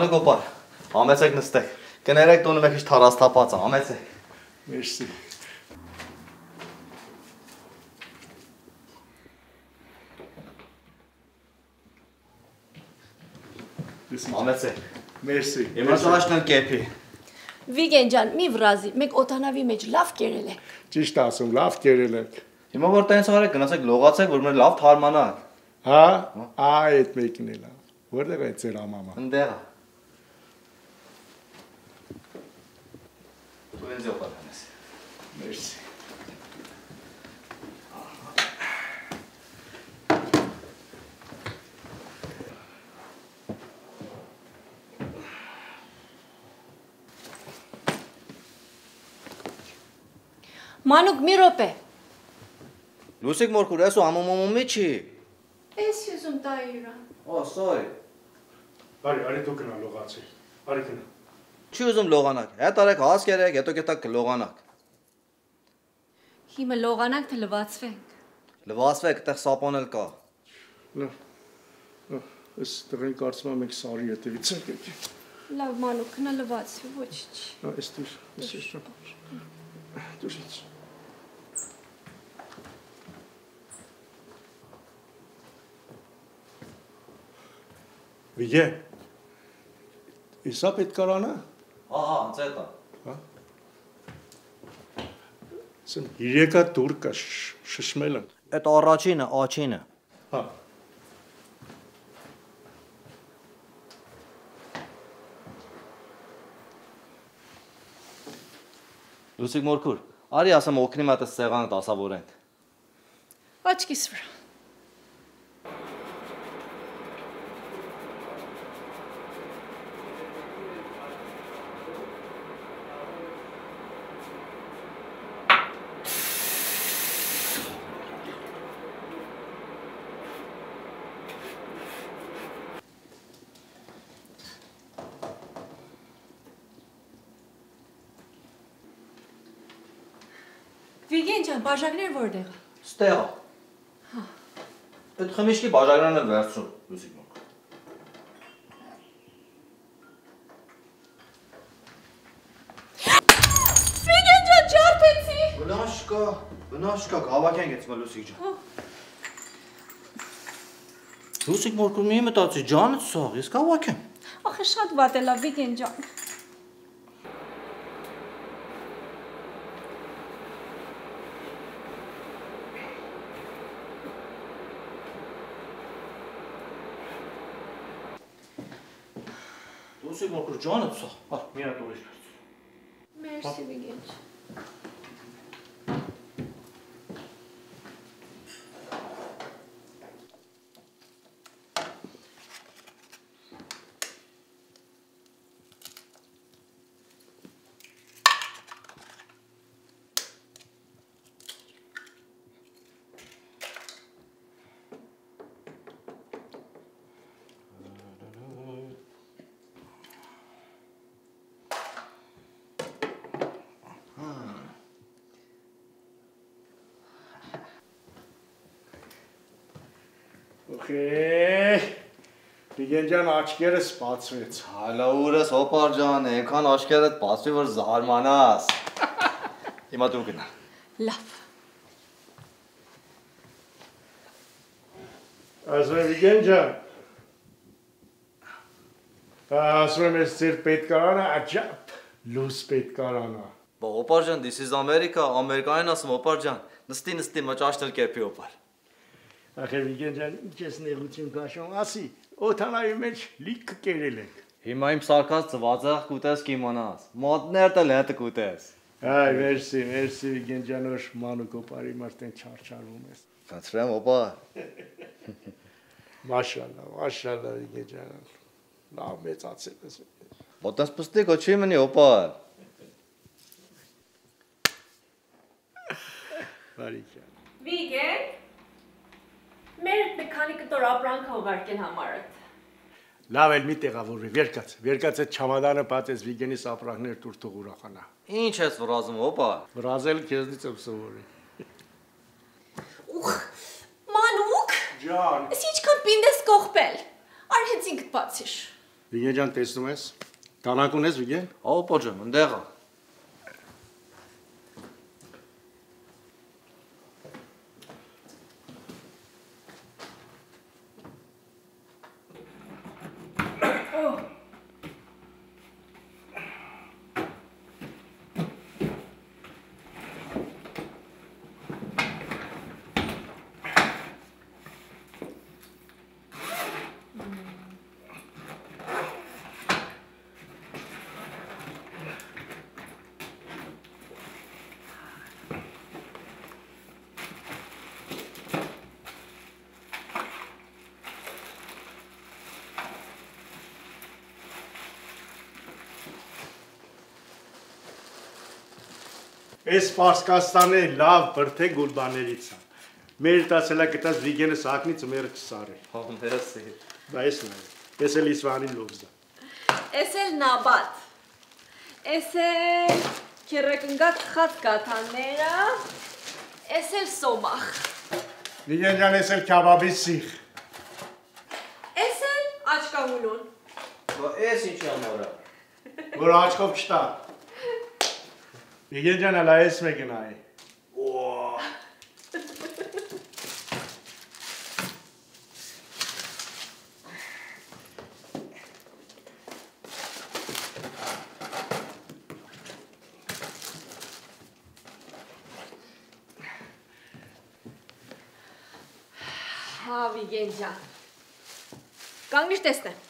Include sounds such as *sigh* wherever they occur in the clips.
Ոնը կոպար։ Համեցեք նստեք։ Կներեք տունը մեկ քիչ թարաստապած է, համեցեք։ Մերսի։ Համեցեք։ Մերսի։ Հիմա շաշնան կեփի։ Վիգեն ջան, մի վրազի, մեկ օտանավի մեջ լավ կերել է։ Ճիշտ ասում, լավ կերել եք։ Հիմա որ տենց արեք, գնացեք լողացեք, որ մեր լավ թարմանա։ Հա, ա այդ մեկն էլ է։ Որտեղ է ձեր ամամա։ Ընդեղ ինձ օպարանես։ Մերսի։ Մանուկ մի րոպե։ Լուսիկ մորքուր, էսու ամոմոմի չի։ Էս ուզում տա իրան։ Օ, սոյ։ Արի, արի դու գնա լողացի։ Արի գնա։ Չի ուզում լողանակ։ Հետ արեք հաս կերեք, հետո կետակ կլողանակ։ Հիմա լողանանք թե լվացվենք։ Լվացվեք, այդտեղ սապոնել կա։ Լավ։ Այս տղեն կարծում եմ եք սարի հետևից եք եկի։ Լավ, մանուկ, քնա լվացվի, ոչինչ։ Հա, այս դուր, այս ես։ Դուրից։ Վիգե։ Իսա պետք կարանա։ Ահա, անցետա։ Սեմ երեկա դուր կա շշմել են։ Այդ առաջինը, աչինը։ Հա։ Լուսիկ մորքուր, արի ասեմ օգնի մատը սեղանը դասավորենք։ Աչքիս վրա։ Վիգեն ջան, բաժակներ որտեղ։ Ստեղա։ Հա։ Այդ խմիշկի բաժակներն են վերցրու, Լուսիկ մորքուր։ Վիգեն ջան, ջարդեցի։ Բնաշ կա, բնաշ կա, հավաքենք այդ մլուսիկ ջան։ Լուսիկ մորկու մի մտածի ջանը ցող, ես կհավաքեմ։ Ախե շատ վատ է լավ Վիգեն ջան։ Լուսիկ մորկու ջանը ցող։ Հա, Մի հատ ուրիշ։ Մերսի Վիգեն ջան։ Okay։ Վիգեն ջան աչքերը սպացվեց։ Հալա ուրս հոպար ջան, այնքան աշկերդ բացվի որ զարմանաս։ *laughs* Հիմա դու գնա։ Լավ։ Ասում եմ Վիգեն ջան։ Ասում եմ ես ծեր պետքարանը աճապ լուս պետքարանա։ Բա հոպար ջան, this is America, Ամերիկային ասում հոպար ջան։ Նստի նստի մաճաշտել կերպի հոպար։ Ախր Վիգեն ջան, ինչ ես նեղություն քաշում, ասի, օթանայի մեջ լիք կերել ենք։ Հիմա իմ սարկած ծվածախ կուտես կիմանաս։ Մոդներ տել հետը կուտես։ Այ, մերսի, մերսի Վիգեն ջան, որ մանուկոպարի մարտեն չարչարվում ես։ Կացրեմ հոպա։ Մաշալլա, մաշալլա Վիգեն ջան։ Լավ մեծացել ես։ Մոտես պստի կոչի մնի հոպա։ Բարի ջան։ Վիգեն։ Մեր մեխանիկը տոր ապրանքը ուղարկել համարդ։ Լավ էլ մի տեղավորվի, վերկաց, վերկաց այդ չամադանը պատես Վիգենի սապրանքներ դուր թող ուրախանա։ Ինչ ես վրազում հոպա։ Բրազել քեզնից եմ սովորի։ Ուխ, մանուկ։ Ջան, Ես ինչքան պինդ ես կողպել։ Արհեց ինքդ բացիշ։ Վիգեն ջան, տեսնում ես։ Դանակ ունես Վիգեն։ Հոպա ջան, ընդեղա։ Այս Պարսկաստանի լավ բրթե գուլբաներից է։ Մեր տասելա կտած Վիգենը սակնից մերը չսարի։ Հա, մերսի։ Բայց նայ։ Ես էլ իսվանի լոզա։ Էս էլ նաբատ։ Էս էլ քերակնգակ խատ կաթանները։ Էս էլ սոմախ։ Վիգեն ջան, ես էլ քաբաբի սիխ։ Էս էլ աչկահունուն։ Բա էս ինչի ամորա։ Որ աչքով չտա։ Վիգեն ջան, հələ ես մեկը նայ։ Հա, Վիգեն ջան։ Կանգնիր տեսնեմ։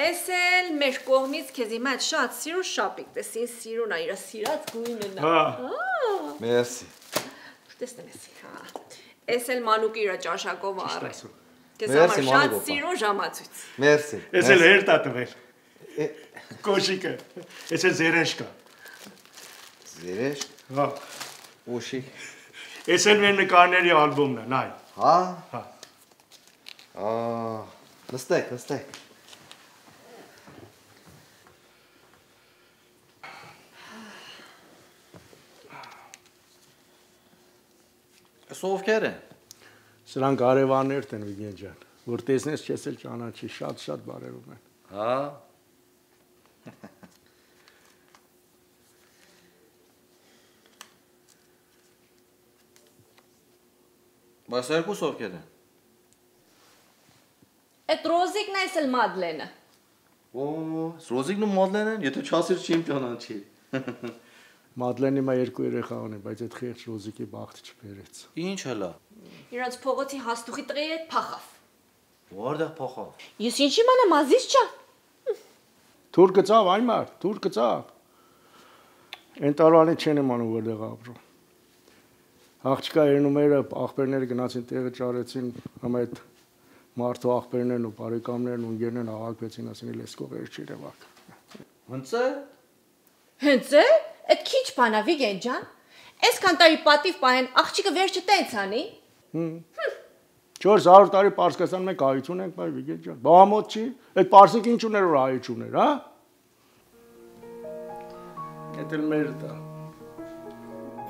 Էս էլ մեր կողմից քեզ հիմա այդ շատ սիրուն շապիկ, տեսին սիրուն է, իր սիրած գույնը նա։ Հա։ Մերսի։ տեսնեմ էս։ Հա։ Էս էլ մանուկի իր ճաշակով առե։ ասում։ Քեզ համար շատ սիրուն ժամացույց։ Մերսի։ Ես էլ հերթ ա տվել։ Կոշիկը։ Ես էլ զերեշկա։ Զերեշ, Հա։ ուշի։ Ես էլ մեր նկարների ալբոմն է, նայ։ Հա։ Հա։ Ա, նստեք, նստեք։ Սովքեր են։ Սրանք արևաներտ են Վիգեն ջան, որ տեսնես չես էլ ճանաչի, շատ-շատ բարերում են։ Հա։ Բայց երկու սովքեր են։ Այդ Ռոզիկն էս էլ Մադլենը։ Օ, Ռոզիկն ու Մադլենը, եթե չասիր չիմ ճանաչի։ *laughs* Մադլենի մա երկու երեխա ունի, բայց այդ խեղճ Ռոզիկի բախտ չբերեց։ Ինչ հլա։ Իրանց փողոցի հաստուխի տղի հետ փախավ։ Որտեղ փոխավ։ Ես ինչի մանեմ ազիզ չա։ Թուր գծավ այն մար, թուր գծավ։ Այն տարվանի չեն իմանում որտեղ ապրում։ Աղջկա երնումերը աղբերները գնացին տեղը ճարեցին, համ այդ մարդու աղբերներն ու բարեկամներն ու ընկերներն աղակվեցին, ասին լեսկողեր չի դեպակ։ Ոնց է։ Հենց է։ Այդ քիչ բանա Վիգեն ջան։ Այսքան տարի պատիվ պահեն աղջիկը վերջը տենց անի։ 400 տարի Պարսկաստան մենք հայություն ենք, բայ Վիգեն ջան։ Բամոտ չի։ Այդ Պարսիկ ինչ ուներ որ հայ չուներ, հա։ Դա էլ մեր դա։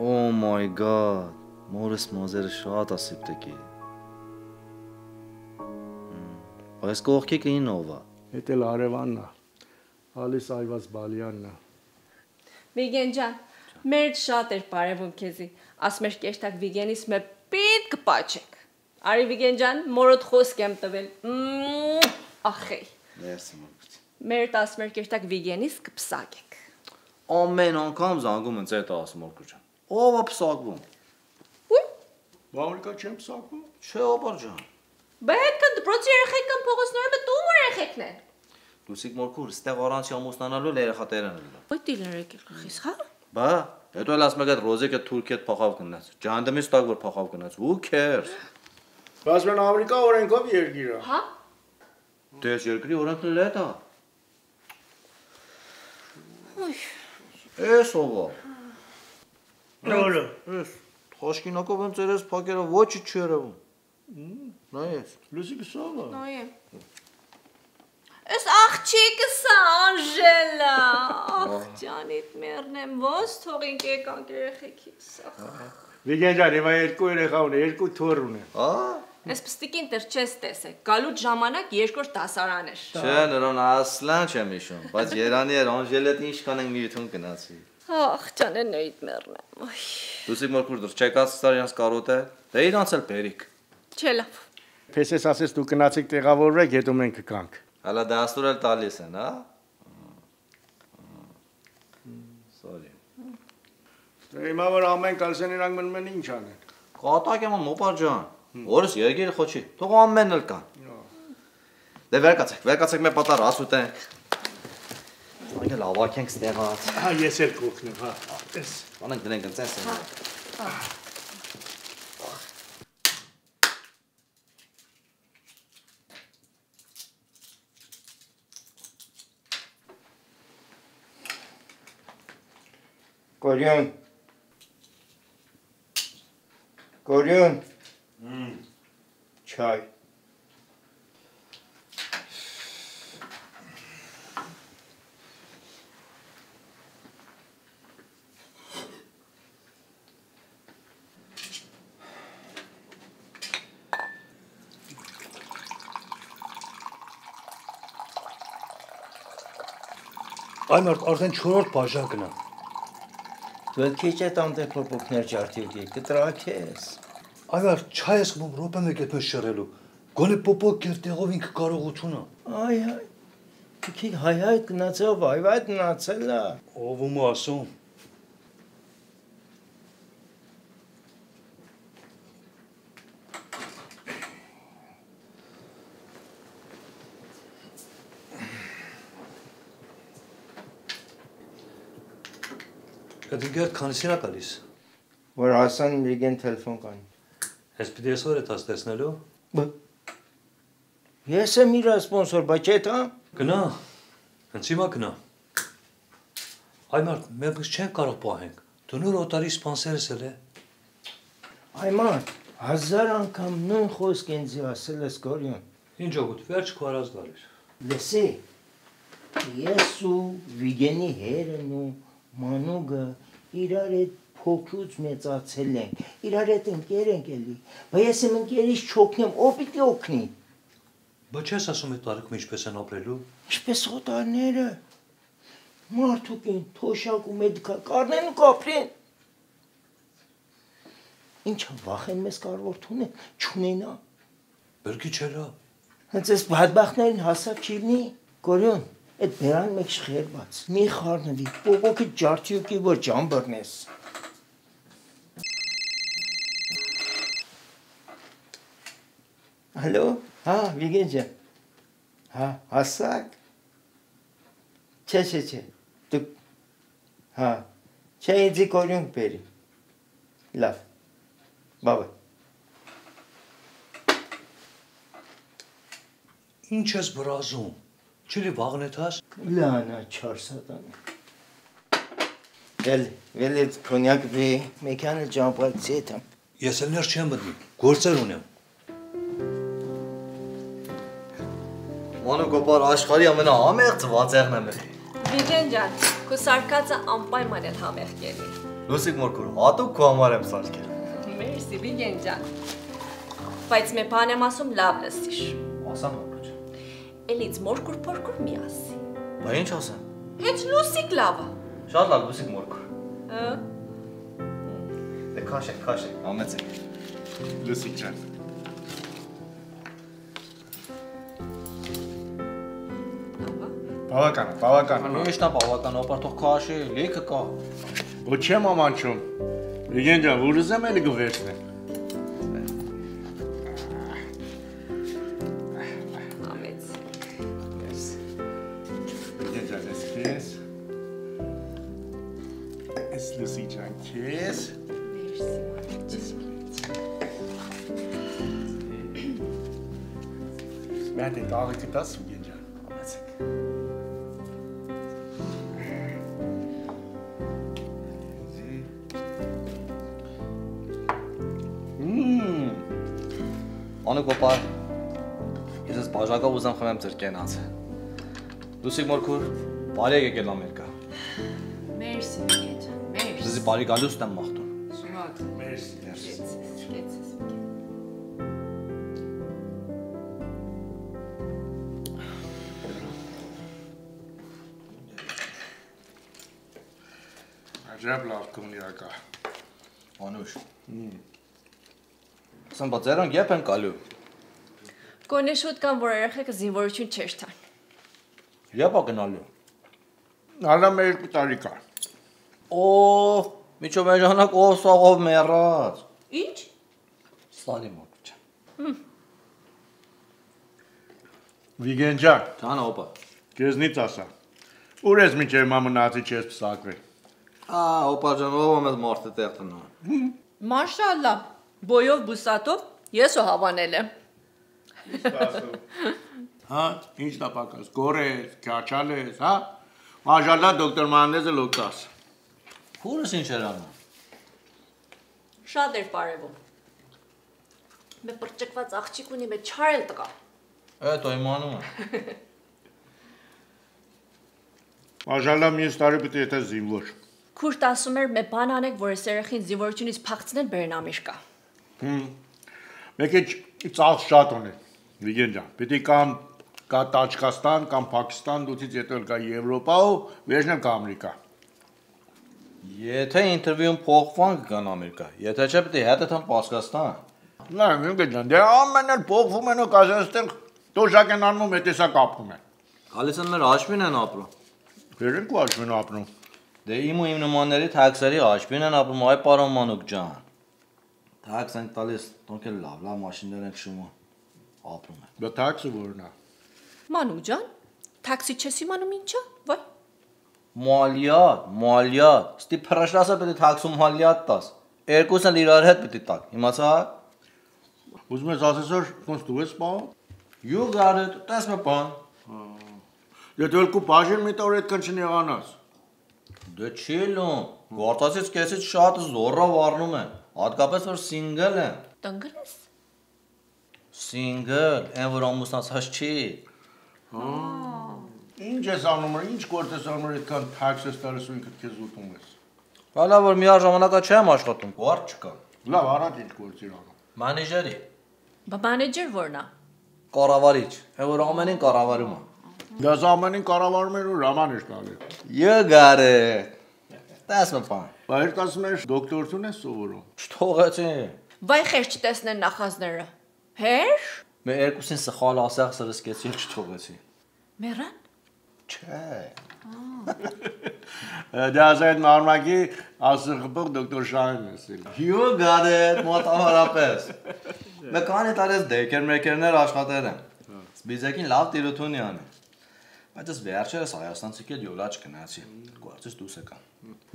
Oh my god։ Մորս մոզերը շատ ասիպտեկի։ Բայց կողքի կին ովա։ Դա էլ Արևանն է։ Ալիս Այվազ Բալյանն է։ Վիգեն ջան, մեր շատ էր բարևում քեզի։ Ասում էր կեշտակ Վիգենից մե պիտ կպաչեք։ Արի Վիգեն ջան, մորոդ խոսք եմ տվել։ Մմ, Ախեյ։ Մերսի մորգուց։ Մեր 11 կեշտակ Վիգենից կպսակեք։ Ամեն անգամ զանգում են ձետ ասում օրգուջան։ Ո՞վ է փսակվում։ Ուй, Բամրիկա չեմ փսակվում։ Չէ, ապար ջան։ բա հետք դպրոցի երեխեք կամ փողոցները մե տու երեխեքն են։ Լուսիկ մորքուր, ստեղ առանցի ամուսնանալու երեխաներն են։ Ոյ դիլեր եկել խիս, հա։ Բա, հետո էլ ասում եք այդ ռոզիկը թուրքի հետ փոխավ գնաց։ Ջանդեմից տակ որ փոխավ գնաց։ Who cares։ Բայց մեն Ամերիկա օրենքով երկիր է։ Հա։ Դες երկրի օրենքն էլ է դա։ Ոյ, Էս ովա։ Նորը։ Էս Խոշկինակով եմ ծերես փակերը ոչի չերևում։ Նայես։ Լուսիկը սովա։ նայե։ Էս աղջիկս է Անժելա։ Ախ ջանիդ մեռնեմ, ո՞ս թողին եկանք երեխեքից։ ախ։ Վիգեն ջան, եւա երկու երեխա ունի, երկու թուր ունի։ Ա։ Այս պստիկին դեռ չես տեսել։ Գալուց ժամանակ երկրորդ դասարան էր։ Չէ, նրան ասլան չեմ հիշում, բայց Երանի էր Անժելետ ինչքան ենք միություն գնացի։ Ախ ջանենեիդ մեռնեմ։ Ոյ։ Լուսիկ մորքուր դուր չեկած ստարյանց կարոտ է։ Դե իրանց էլ բերիկ։ Չէ լավ։ Փեսես ասես դու գնացիք տեղավորվեք, հետո մենք կկանք։ Հələ դաստուր էլ տալիս են, հա։ Sorry։ Դե Հիմա որ ամեն կալսեն իրանք մնում են ինչ անեն։ Կատակ եմ մոպար ջան։ Որս երկիր խոչի։ Թող ամեն էլ կան։ Դե վերկացեք, վերկացեք մեր պատար ասուտենք։ Անգե լավակենք ստեղած։ Հա, ես էլ կօգնեմ, հա։ Էս։ Անենք դրենք ընծես։ Կորյուն։ Կորյուն։ Չայ։ Այն արդեն 4-րդ բաժակն է։ Դու էլ քիչ այդ անտե փոփոխներ ջարդիուկի կտրակես։ մարդ չայ ես խմում րոպե մեկ էպես շռելու։ Գոնե պոպոկ կերտեղով ինքը կարողություն է։ Այ այ։ Քիչ հայ հայ գնացավ, այ այ գնացել է։ Ով ում ասում։ Ինքը քանիսին է գալիս։ Որ Հասան Լիգեն տելեֆոն կանի։ Ես պիտի այսօր է տաս տեսնելու։ Ես եմ իր սպոնսոր, բայց այդ հա։ Գնա։ Հենց հիմա գնա։ Այ մարդ, մենք չենք կարող պահենք։ Դու նոր օտարի սպոնսերս էլ է։ Այ ման, հազար անգամ նույն խոսք ինձ ասել ես Կորյուն։ Ինչ օգուտ, վերջ քո արած գալիս։ Լսի։ Ես ու Վիգենի հերն ու Մանուգը իրար հետ փոքրուց մեծացել ենք։ Իրար հետ ընկեր ենք էլի։ Բայց ես եմ ընկերից չօգնեմ, ով պիտի օգնի։ Բայց չես ասում այդ տարիքում ինչպես են ապրելու։ Ինչպես օտարները։ Մարդուկին թոշակ ու մեդիկա կառնեն ու կապրեն։ Ինչը վախեն մեզ կարող թունեն, չունենա։ Բերքի չելա։ Հենց այս բադբախտներին հասավ չիլնի, Կորյուն, այդ բերան մեկ շխերված։ Մի խառնվի, պոպոքի ջարդյուկի որ ջան բռնես։ Ալո, հա, Վիգեն ջան։ Հա, հասակ։ Չէ, չէ, չէ։ Դու հա, չէ, ինձ կորյուն բերի։ Լավ։ Բաբա։ Ինչ ես բրազում։ Չլի վաղնեթաս։ Լանա չար սատան։ Ել, վելը կոնյակ բի, մեքանը ջամպակցի եմ։ Ես էլ ներ չեմ մտնի։ Գործեր ունեմ։ Մանու գոպար աշխարհի ամենահամեղ ծվածեղն եմ ելի։ Վիգեն ջան, քո սարկածը անպայման էլ համեղ կելի։ Լուսիկ մորքուր, հատուկ քո համար եմ սարքել։ Մերսի Վիգեն ջան։ Բայց մի բան եմ ասում լավ լսիր։ Ասամ Էլից մորքուր փորքուր մի ասի։ Բա ինչ ասեմ։ Հենց լուսիկ լավա։ Շատ լավ լուսիկ մորքուր։ Հա։ Դե քաշեք, քաշեք, ամեցեք։ Լուսիկ ջան։ Բավական, բավական։ Միշտ բավական օպարտող քաշի, լիքը կա։ Ոչ չեմ ամանչում։ Վիգեն ջան, որ ուզեմ էլի գվերցնեմ։ Ես լուսիկ ջան, քեզ։ Մենդ է դաղիթի տաս Վիգեն ջան։ Ամեցեք։ Մանու գոպար։ Ես ես բաժակով ուզեմ խմեմ ձեր կենացը։ Լուսիկ մորքուր, բարի եք եկել Ամերիկա։ Ձեզի բարի գալուս եմ մաղթում։ Շնորհակալ։ Մերսի։ Գեցես, գեցես Վիգեն։ Աջաբ լավ կոնյակա։ Անուշ։ Ասեմ, բա ձերոնք երբ են գալու։ Գոնե շուտ կան, որ երեխեքը զինվորություն չեր տան։ Երբ է գնալու։ Ալա մեր տարի կա։ Օ, ժամանակ ով սաղով մեռած։ Ինչ։ Ստալի մոտ։ Վիգեն ջան, Ջան, օպա։ քեզնից ասա։ Ուր ես մինչև մամնացի չես փսակվել։ Ա, օպա ջան, ով է մեզ մարդը տեղ տնա։ Մաշալլա։ Բոյով բուսատով ես ու հավանել եմ։ Հա, ինչ դա պակաս, գորես, քաչալես, հա։ Մաժալա դոկտոր Մանեզը լոկտաս։ Քուրս ինչ էր անում։ Շատ էր բարևում։ Մե բրճկված աղջիկ ունի մե չարել տղա։ Էդ օ իմանում եմ։ Մաժալա *laughs* մյուս տարի պիտի եթե զինվոր։ Քուրտ ասում էր մե բան անեք, որ այս երեխին զինվորությունից փախցնեն բերեն Ամերիկա։ Հմ։ Մեկը ծախս շատ ունի։ Վիգեն ջան, պիտի կամ կա Տաճկաստան կամ Պակիստան, դուցից հետո էլ կա Եվրոպա ու վերջն կա Ամերիկա։ Եթե ինտերվյուում փոխվան կգան Ամերիկա, եթե չէ պետք է հետը թեմ Պասկաստան։ Նա Վիգեն ջան, դե ամեն էլ փոխվում են ու կազանստեն դոժակ են անում, հետեսա կապում են։ Գալիս են մեր աշվին են ապրում։ Վերենք ու աշվեն ապրում։ Դե իմ ու իմ նմանների թաքսերի աշվին են ապրում, այ պարոն Մանուկ ջան։ Թաքս են տալիս, դոնք էլ լավ, լավ մաշիններ են քշում։ Ապրում են։ Դա տաքսը որն է։ Մանու ջան, տաքսի չես իմանում ինչա։ Վայ։ Մալիատ, մալիատ։ Ստի փրաշլասը պետք է թաքսում մալիատ տաս։ Երկուսն էլ իրար հետ պետք է տակ։ Իմացա։ Ուզում ես ասես որ ոնց դու ես պահ։ You got it. That's my plan։ դու ելկու բաժին մի տոր այդ կնչին եղանաս։ Դե չի լում։ Գարտացից կեսից շատ զորով առնում են։ Հատկապես որ single են։ Տնգրես։ Single, այն որ ամուսնացած չի։ Ինչ ես անում, ինչ գործ ես անում, այդքան տաքսես տալիս ու ինքդ քեզ ուտում ես։ Հալա որ միաժամանակա չեմ աշխատում, գարտ չկա։ Լավ, առաջ ինչ գործ իր անում։ Մանեջերի, Բա մանեջեր որն է։ կառավարիչ, այն որ ամենին կառավարում է։ Դա ամենին կառավարում են ու ռաման է տալի։. That's my plan։ Բայց ասում ես դոկտորություն ես սովորում։ Չթողեցի։ Վայ խեր չտեսնեն նախազները։ Հեր։ Մեր երկուսին սխալ ասեղ սրսկեցի, չթողեցի։ Մերան։ Չէ։ Դա ասել նորմալի ասղբող դոկտոր Շահեն էսել։ You got it, մոտավորապես։ Մեկանի տարես դեկեր մեկերներ աշխատել են։ Սպիզեկին լավ տիրությունի անի։ Բայց ես վերջերս Հայաստանցի կել յոլաչ գնացի։ Գործից դուրս եկա։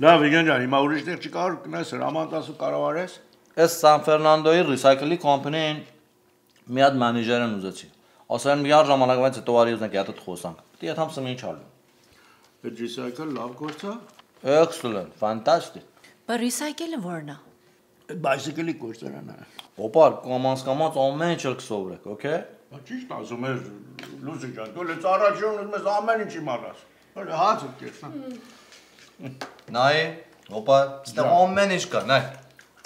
Լավ, Վիգեն ջան, հիմա ուրիշ տեղ չկար գնաս հրամանտասու կառավարես։ Այս Սան Ֆերնանդոյի recycle-ի կոմպանիային մի հատ մանեջեր են ուզեցի։ Ասեն մի հատ ժամանակվանից հետո արի ուզենք հետդ խոսանք։ Դի այդ համսը ինչ ալու։ Այդ recycle լավ գործ է։ Excellent, fantastic։ Բա recycle-ը որն է։ Այդ bicycle-ի գործարանն է։ Օպար, կոմանց կոմանց ամեն ինչ էլ կսովրեք, okay։ Բա ճիշտ ասում ես Լուզին ջան, դու լեց առաջին ուզում ես ամեն ինչ իմանաս։ Հələ հացը կես, հա։ Նայ, օպա, ստեղ ամեն ինչ կա, նայ։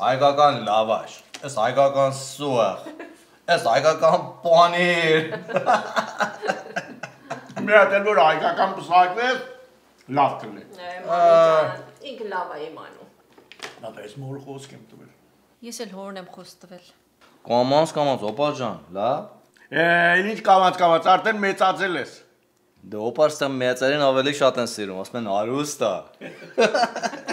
Հայկական լավաշ, այս հայկական սուղ, այս հայկական պանիր։ *laughs* Մի հատ էլ որ հայկական պսակվես, լավ կլինի։ Ինքը լավ է իմանում։ Լավ, ես մոր խոսք եմ տվել։ Ես էլ հորն եմ խոստվել։ Կոմանց կոմանց, օպա ջան, լավ։ Է, ինչ կամած կամած, արդեն մեծացել ես։ Դե օպար ստեղ մեծերին ավելի շատ են սիրում, ասում են արուստա։ *laughs*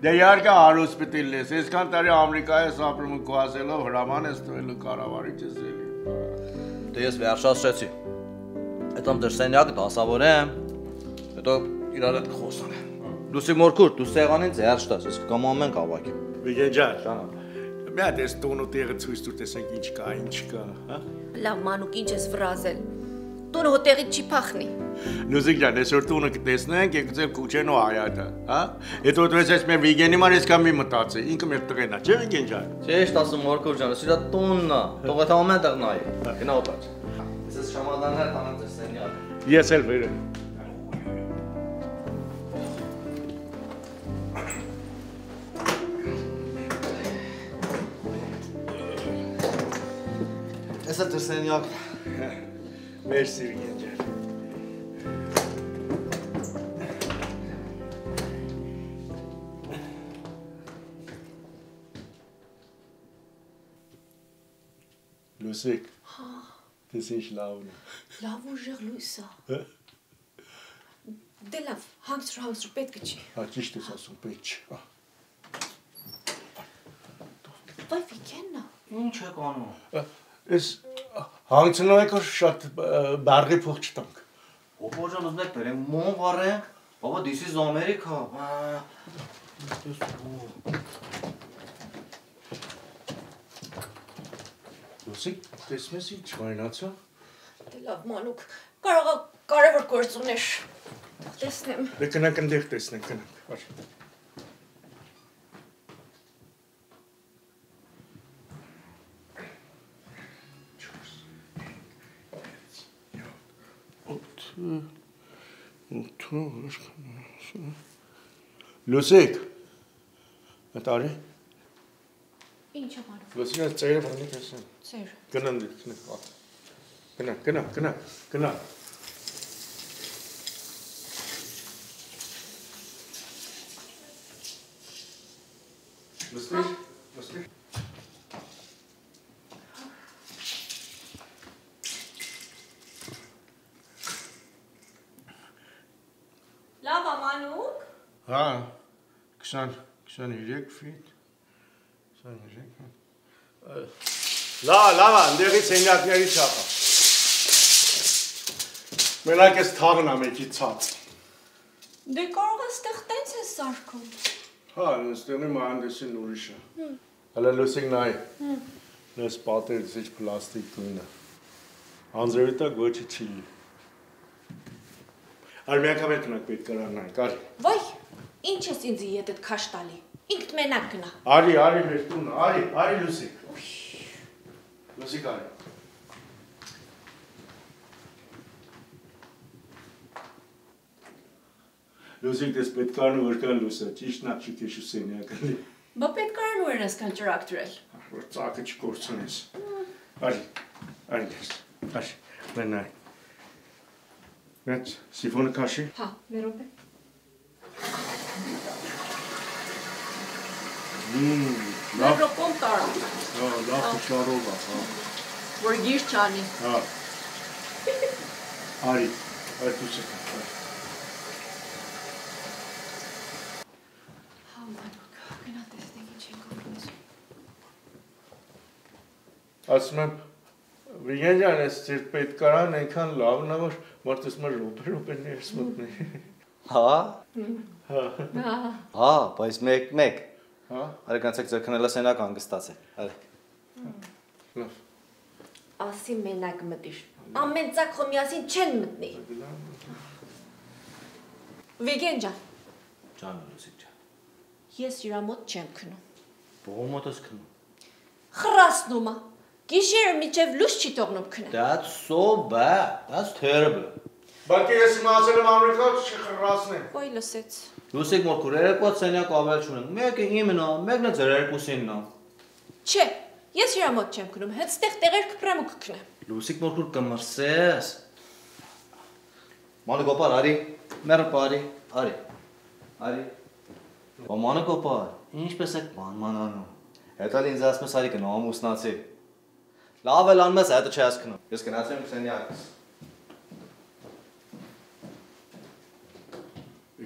Դե իհարկե հարուստ պիտի լես։ Այսքան տարի Ամերիկայից ապրում ու կոազելով հրաման ես տվել ու կառավարիչ ես ելի։ Դե ես վերջացրեցի։ Հետո դեր սենյակը դասավորեմ։ Հետո իրար հետ կխոսանք։ Լուսի մորքուր, դու սեղանին ձեր չտաս, ես կամ ամեն կավակի։ Վիգեն ջան, մի հատ ես տոնու տեղը ցույց տուր տեսենք ինչ կա, ինչ կա, հա։ Լավ մանուկ ինչ ես վրազել։ Տունը հոտեղից չի փախնի։ Նուզիկ ջան, այսօր տունը կտեսնենք, եկցել քուչեն ու հայատը, հա։ Հետո դու ես մեր Վիգենի մար ես կամ մի մտածի, ինքը մեր տղեն է, չէ՞ Վիգեն ջան։ Ճիշտ ասում մորքուր ջան, սրա տունն է։ Թող այդ ամեն տեղ նայի։ Գնա օտաց։ Ես ես շամադաններ տանեմ ձեր սենյակը։ Ես էլ վերը։ Ես էլ ձեր սենյակը։ Դες ինչ լավն է։ Լավ ուժեղ լույս է։ Դե լավ, հանգստր հանգստր պետք չի։ Հա ճիշտ ես ասում, պետք չի։ հա։ Վայ վիկեննա։ Ինչ եք անում։ Էս հանգցնող եք որ շատ բարգի փող չտանք։ Օպա ջան, ուզում եք բերենք մոն վառենք։ Բաբա, this is America։ Լուսիկ, տեսնես ինչ վայնացա։ Դե լավ մանուկ, կարող է կարևոր գործ ունես։ Տեսնեմ։ Դե կնանք ընդեղ տեսնենք, կնանք։ Վար։ Լուսիկ։ Մտարի։ Ինչ է մանուկ։ Լուսիկը ծերը բանի տեսնեմ։ Ծեր։ Գնան դիքնի։ Գնա, գնա, գնա, գնա։ Լուսիկ, լուսիկ։ Լավ է մանուկ։ Հա, 20 23 ֆիտ։ 23 ֆիտ։ Լավ, լավ, ընդեղի սենյակների չափը։ Մենակ էս թաղն ա մեկի ցած։ Դե կարող է ստեղ տենց է սարքում։ Հա, ստեղի մահանդեսին ուրիշը։ Հələ լուսիկ նայ։ Նես պատերից ինչ պլաստիկ գույնը։ Անձրևի տակ ոչի չի լի։ Արմիակամ հետ կնանք պետք կարան նայ, կարի։ Վայ, ինչ ես ինձ ետ այդ քաշ տալի ինքդ մենակ գնա։ Արի, արի մեր տուն, արի, արի լուսիկ։ Լուսիկ արի։ Լուսիկ դες պետք արնու որքան լուսա, ճիշտ նա չուտի շուսենյակը։ Բա պետք արնու էր ասկան ճրակ դրել։ Որ ծակը չկործունես։ Արի, արի դες, արի, մենակ։ Մեծ, սիվոնը կաշի։ Հա, վերոպե ռոպոն տարա, Հա, լավ քշարով է, հա։ որ գիր չանի։ Հա։ Արի, տեսնենք ինչ ենք ապրում։ Ասում եմ Վիգեն ջան, այս ծիրտ պետքարան այնքան լավն է, որ մարդս մը ռոպե ռոպե ներս մտնի։ Հա։ Հա։ Հա, բայց մեկ մեկ։ Հա։ Արի կանցեք ձեր քնելը սենակ հանգստացել։ Արի։ Լավ։ Ասի մենակ մտիր։ Ամեն ցակ խո միասին չեն մտնի։ Վիգեն ջան, Ջան, լուսիկ ջան։ ես իրա մոտ չեմ քնում։ Բողոմոտս քնում։ Խրասնում է։ Գիշերը միջև լույս չի թողնում քնը։ That's so bad. That's terrible։ Բալկի ես իմացել եմ Ամերիկա չխրասնեմ։ Ոյ լսեց։ Լուսիկ մորքուր երեկոց սենյակ ավել չունենք։ Մեկը իմն է, մեկն է ձեր երկուսինն է։ Չէ, ես իրա մոտ չեմ քնում, հենց ստեղ տեղեր կպրեմ ու կքնեմ։ Լուսիկ մորքուր կմրսես։ Մանու կոպար, արի։ Մերը բարի, արի։ Արի։ Մանու կոպար, ինչպես եք մանմանանում։ Հետո ինձ ասում ես արի կնա ամուսնացի։ Լավ էլ անում ես, հետո չես քնում։ Ես գնացեմ սենյակս։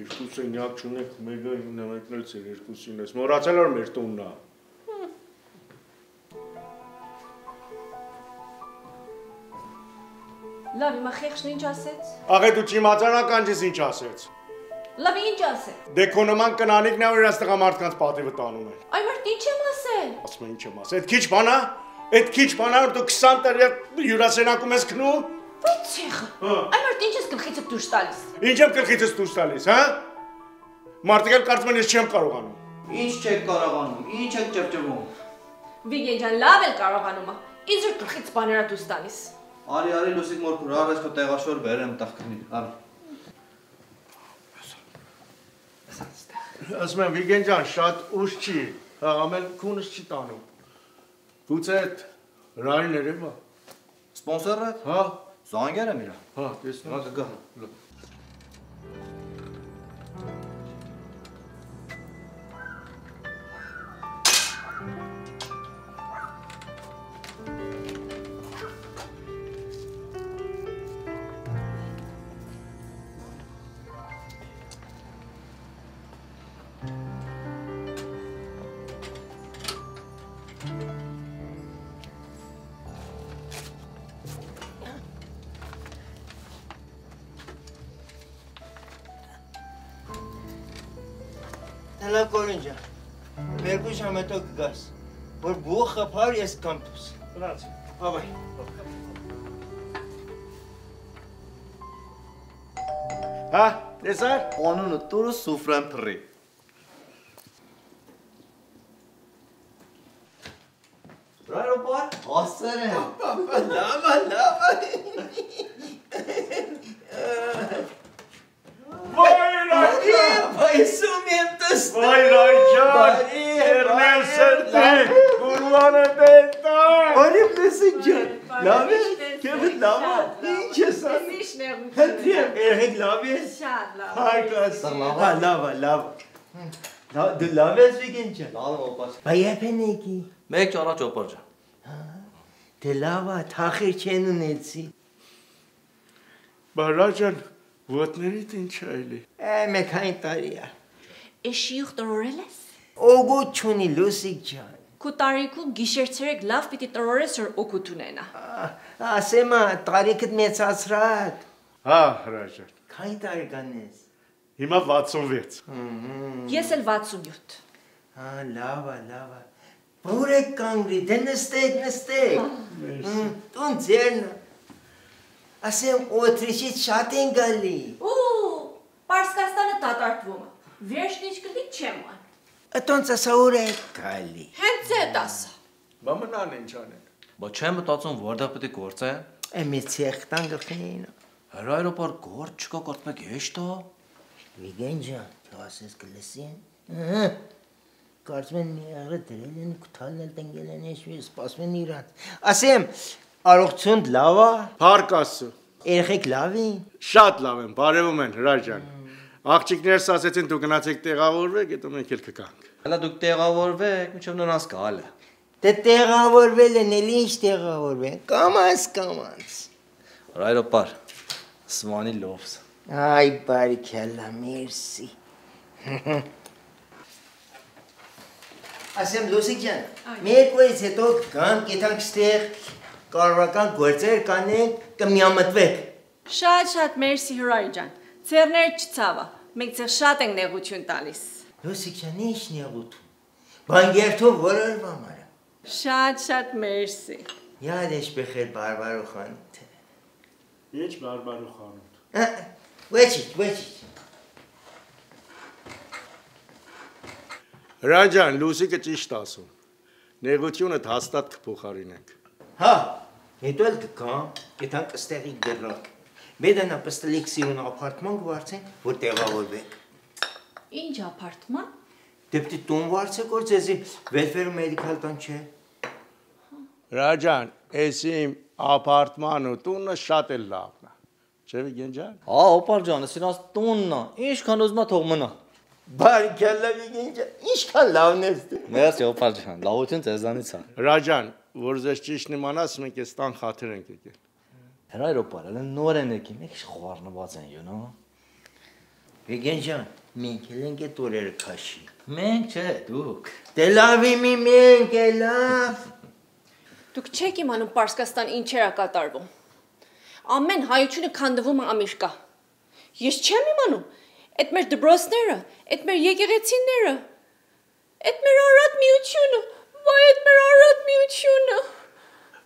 Երկու սենյակ չունեք, մեկը ինքն է մեկնել ծեր երկուսին ես։ Մոռացել որ մեր տունն է։ Լավ, հիմա խեղճն ինչ ասեց։ Աղե դու չիմացանական ես ինչ ասեց։ Լավ, ինչ ասեց։ Դե քո նման կնանիկն է որ իրաց տղամարդկանց պատիվը տանում են։ Այ մարդ ինչ եմ ասել։ Ասում եմ ինչ եմ ասել։ Այդ քիչ բան է։ Այդ քիչ բան է որ դու 20 տարի հյուրասենակում ես քնում։ Ոչ ցեխը։ Հա։ Այ մարդ ինչ ես գլխիցդ դուրս տալիս։ Ինչ եմ գլխիցս դուրս տալիս, հա։ Մարդիկ էլ կարծում են ես չեմ կարողանում։ Ինչ չեք կարողանում, ինչ եք ճպճպում։ Վիգեն ջան, լավ էլ կարողանում է։ Ինձ որ գլխից բաները դուրս տալիս։ Արի, արի լուսիկ մորքուր, արվես քո տեղաշոր բերեմ տախ քնի։ Արի։ Ասում եմ Վիգեն ջան, շատ ուշ չի։ Հա, ամեն քունս չի տանում։ Գուցե այդ ռայն երևա։ Սպոնսորը։ Հա, Զանգեր եմ իրա։ հա, տեսնում։ Հա կգա։ Հələ escapar y escampos. Gracias. Bye bye. Ha, ne Rezar? Onu unutturuz, sufran pırı. Right, Obar? Aslanım. Գուրվանը դելտա։ Բարի տեսին ջան։ Լավ է։ Քեզ լավ է։ Ինչ ես անում։ Ինչ նեղություն։ Հətti, երեք լավ է։ Շատ լավ։ Հայ կաս։ լավ Հա, լավ է, լավ։ Լավ, դու լավ ես վիգեն ջան։ Լավ օպաս։ Բայ եփենեքի։ Մեկ ճառաջ օպար ջան։ Դե լավ է, թախիր չեն ունեցի։ Բարաջան, ոտներիդ ինչ այլի։ Է, մեկ այն տարի է։ Էշիուխ տրորել ես։ Օգուտ չունի լուսիկ ջան։ Քու տարիքում գիշեր-ցերեկ լավ պիտի տրորես որ օգուտ ունենա։ Ասեմա տարիքդ մեծացրած։ Հա, հրաժար։ Քանի տարեկան ես։ Հիմա 66։ Ես էլ 67։ Հա, լավ է, լավ է։ Բուրեք կանգրի, դե նստեք, նստեք։ Տուն ձերն։ Ասեմ, օտրիչից շատ են գալի։ Ու, Պարսկաստանը դատարկվում է։ Վերջնիչ կլի չեմ ան։ Ատոնց ասա ուր է գալի։ Հենց այդ ասա։ Մամանան ինչ անեն։ Բա չեմ մտածում որտեղ պետք է գործե։ Էմի ցեխտան գլխին։ Հրայրոպար գործ չկա կարծում եք հեշտ է։ Վիգեն ջան, դու ասես կլսին։ Ահա։ Կարծում են միაღը դրել են կթալն էլ տնկել են եշվի, սպասում են իրանց։ Ասեմ, առողջություն լավ է, Փարք ասու։ երեխեք լավ են։ Շատ լավ են, բարևում են հրաժան։ Աղջիկներս ասեցին դու գնացեք տեղավորվեք, հետո մենք էլ կգանք։ Հələ դուք տեղավորվեք, մինչև նրանց գալը։ Դե տեղավորվել են, էլ ինչ տեղավորվել։ Կամանց, կամանց։ Ռայրոպար։ Սվանի լովս։ Այ բարիքալա, մերսի։ Ասեմ Լուսիկ ջան, մեկուից հետո կամ կեթանք ստեղ կարողական գործեր կանենք, կմիամտվեք։ Շատ-շատ մերսի հրայր ջան։ Ձեռներ չցավա։ Մենք ձեր շատ ենք նեղություն տալիս։ Լուսիկ ջան, ինչ նեղություն։ Բանգերթով որոր մամարա։ Շատ-շատ մերսի։ Յադեշ բխեր բարբարու խանութ։ Ինչ բարբարու խանութ։ Ոչի, ոչի։ Հրանջան, Լուսիկը ճիշտ ասում։ Նեղությունը հաստատ կփոխարինենք։ Հա, հետո էլ կգամ, կեթանք ստեղի գրակ։ Մեդանա պստլիկ սիրուն ապարտման գվարցեն, որ տեղավորվեք։ Ինչ ապարտման։ Դեպտի տուն վարձեք, որ ձեզի վետվերու մեդիկալ տան չէ։ Հրանջան, ես իմ ապարտման ու տունը շատ էլ լավն է։ Չէ՞ Վիգեն ջան։ Հա, օպար ջան, սրանց տունն է։ Ինչքան ուզում ա թող մնա։ Բարիքալա վիգենջա, ինչքան լավն ես դու։ Մերսի օպար ջան, լավություն ձեզանից է։ Հրանջան, որ ձեզ ճիշտն իմանաս, մենք այս տան խաթր ենք եկել։ Հրայրոպար, հələ նոր են եկի, մեկ խոարնված են յունո։ Վիգենջան, մենք էլ ենք այդ օրերը քաշի։ Մենք չէ, դուք։ Դե լավի մի մենք է լավ։ Դուք չեք իմանում Պարսկաստան ինչեր է կատարվում։ Ամեն հայությունը քանդվում է ամիրկա։ Ես չեմ իմանում։ Այդ մեր դբրոսները, այդ մեր եկեղեցիները, այդ մեր առատ միությունը, վայ այդ մեր առատ միությունը։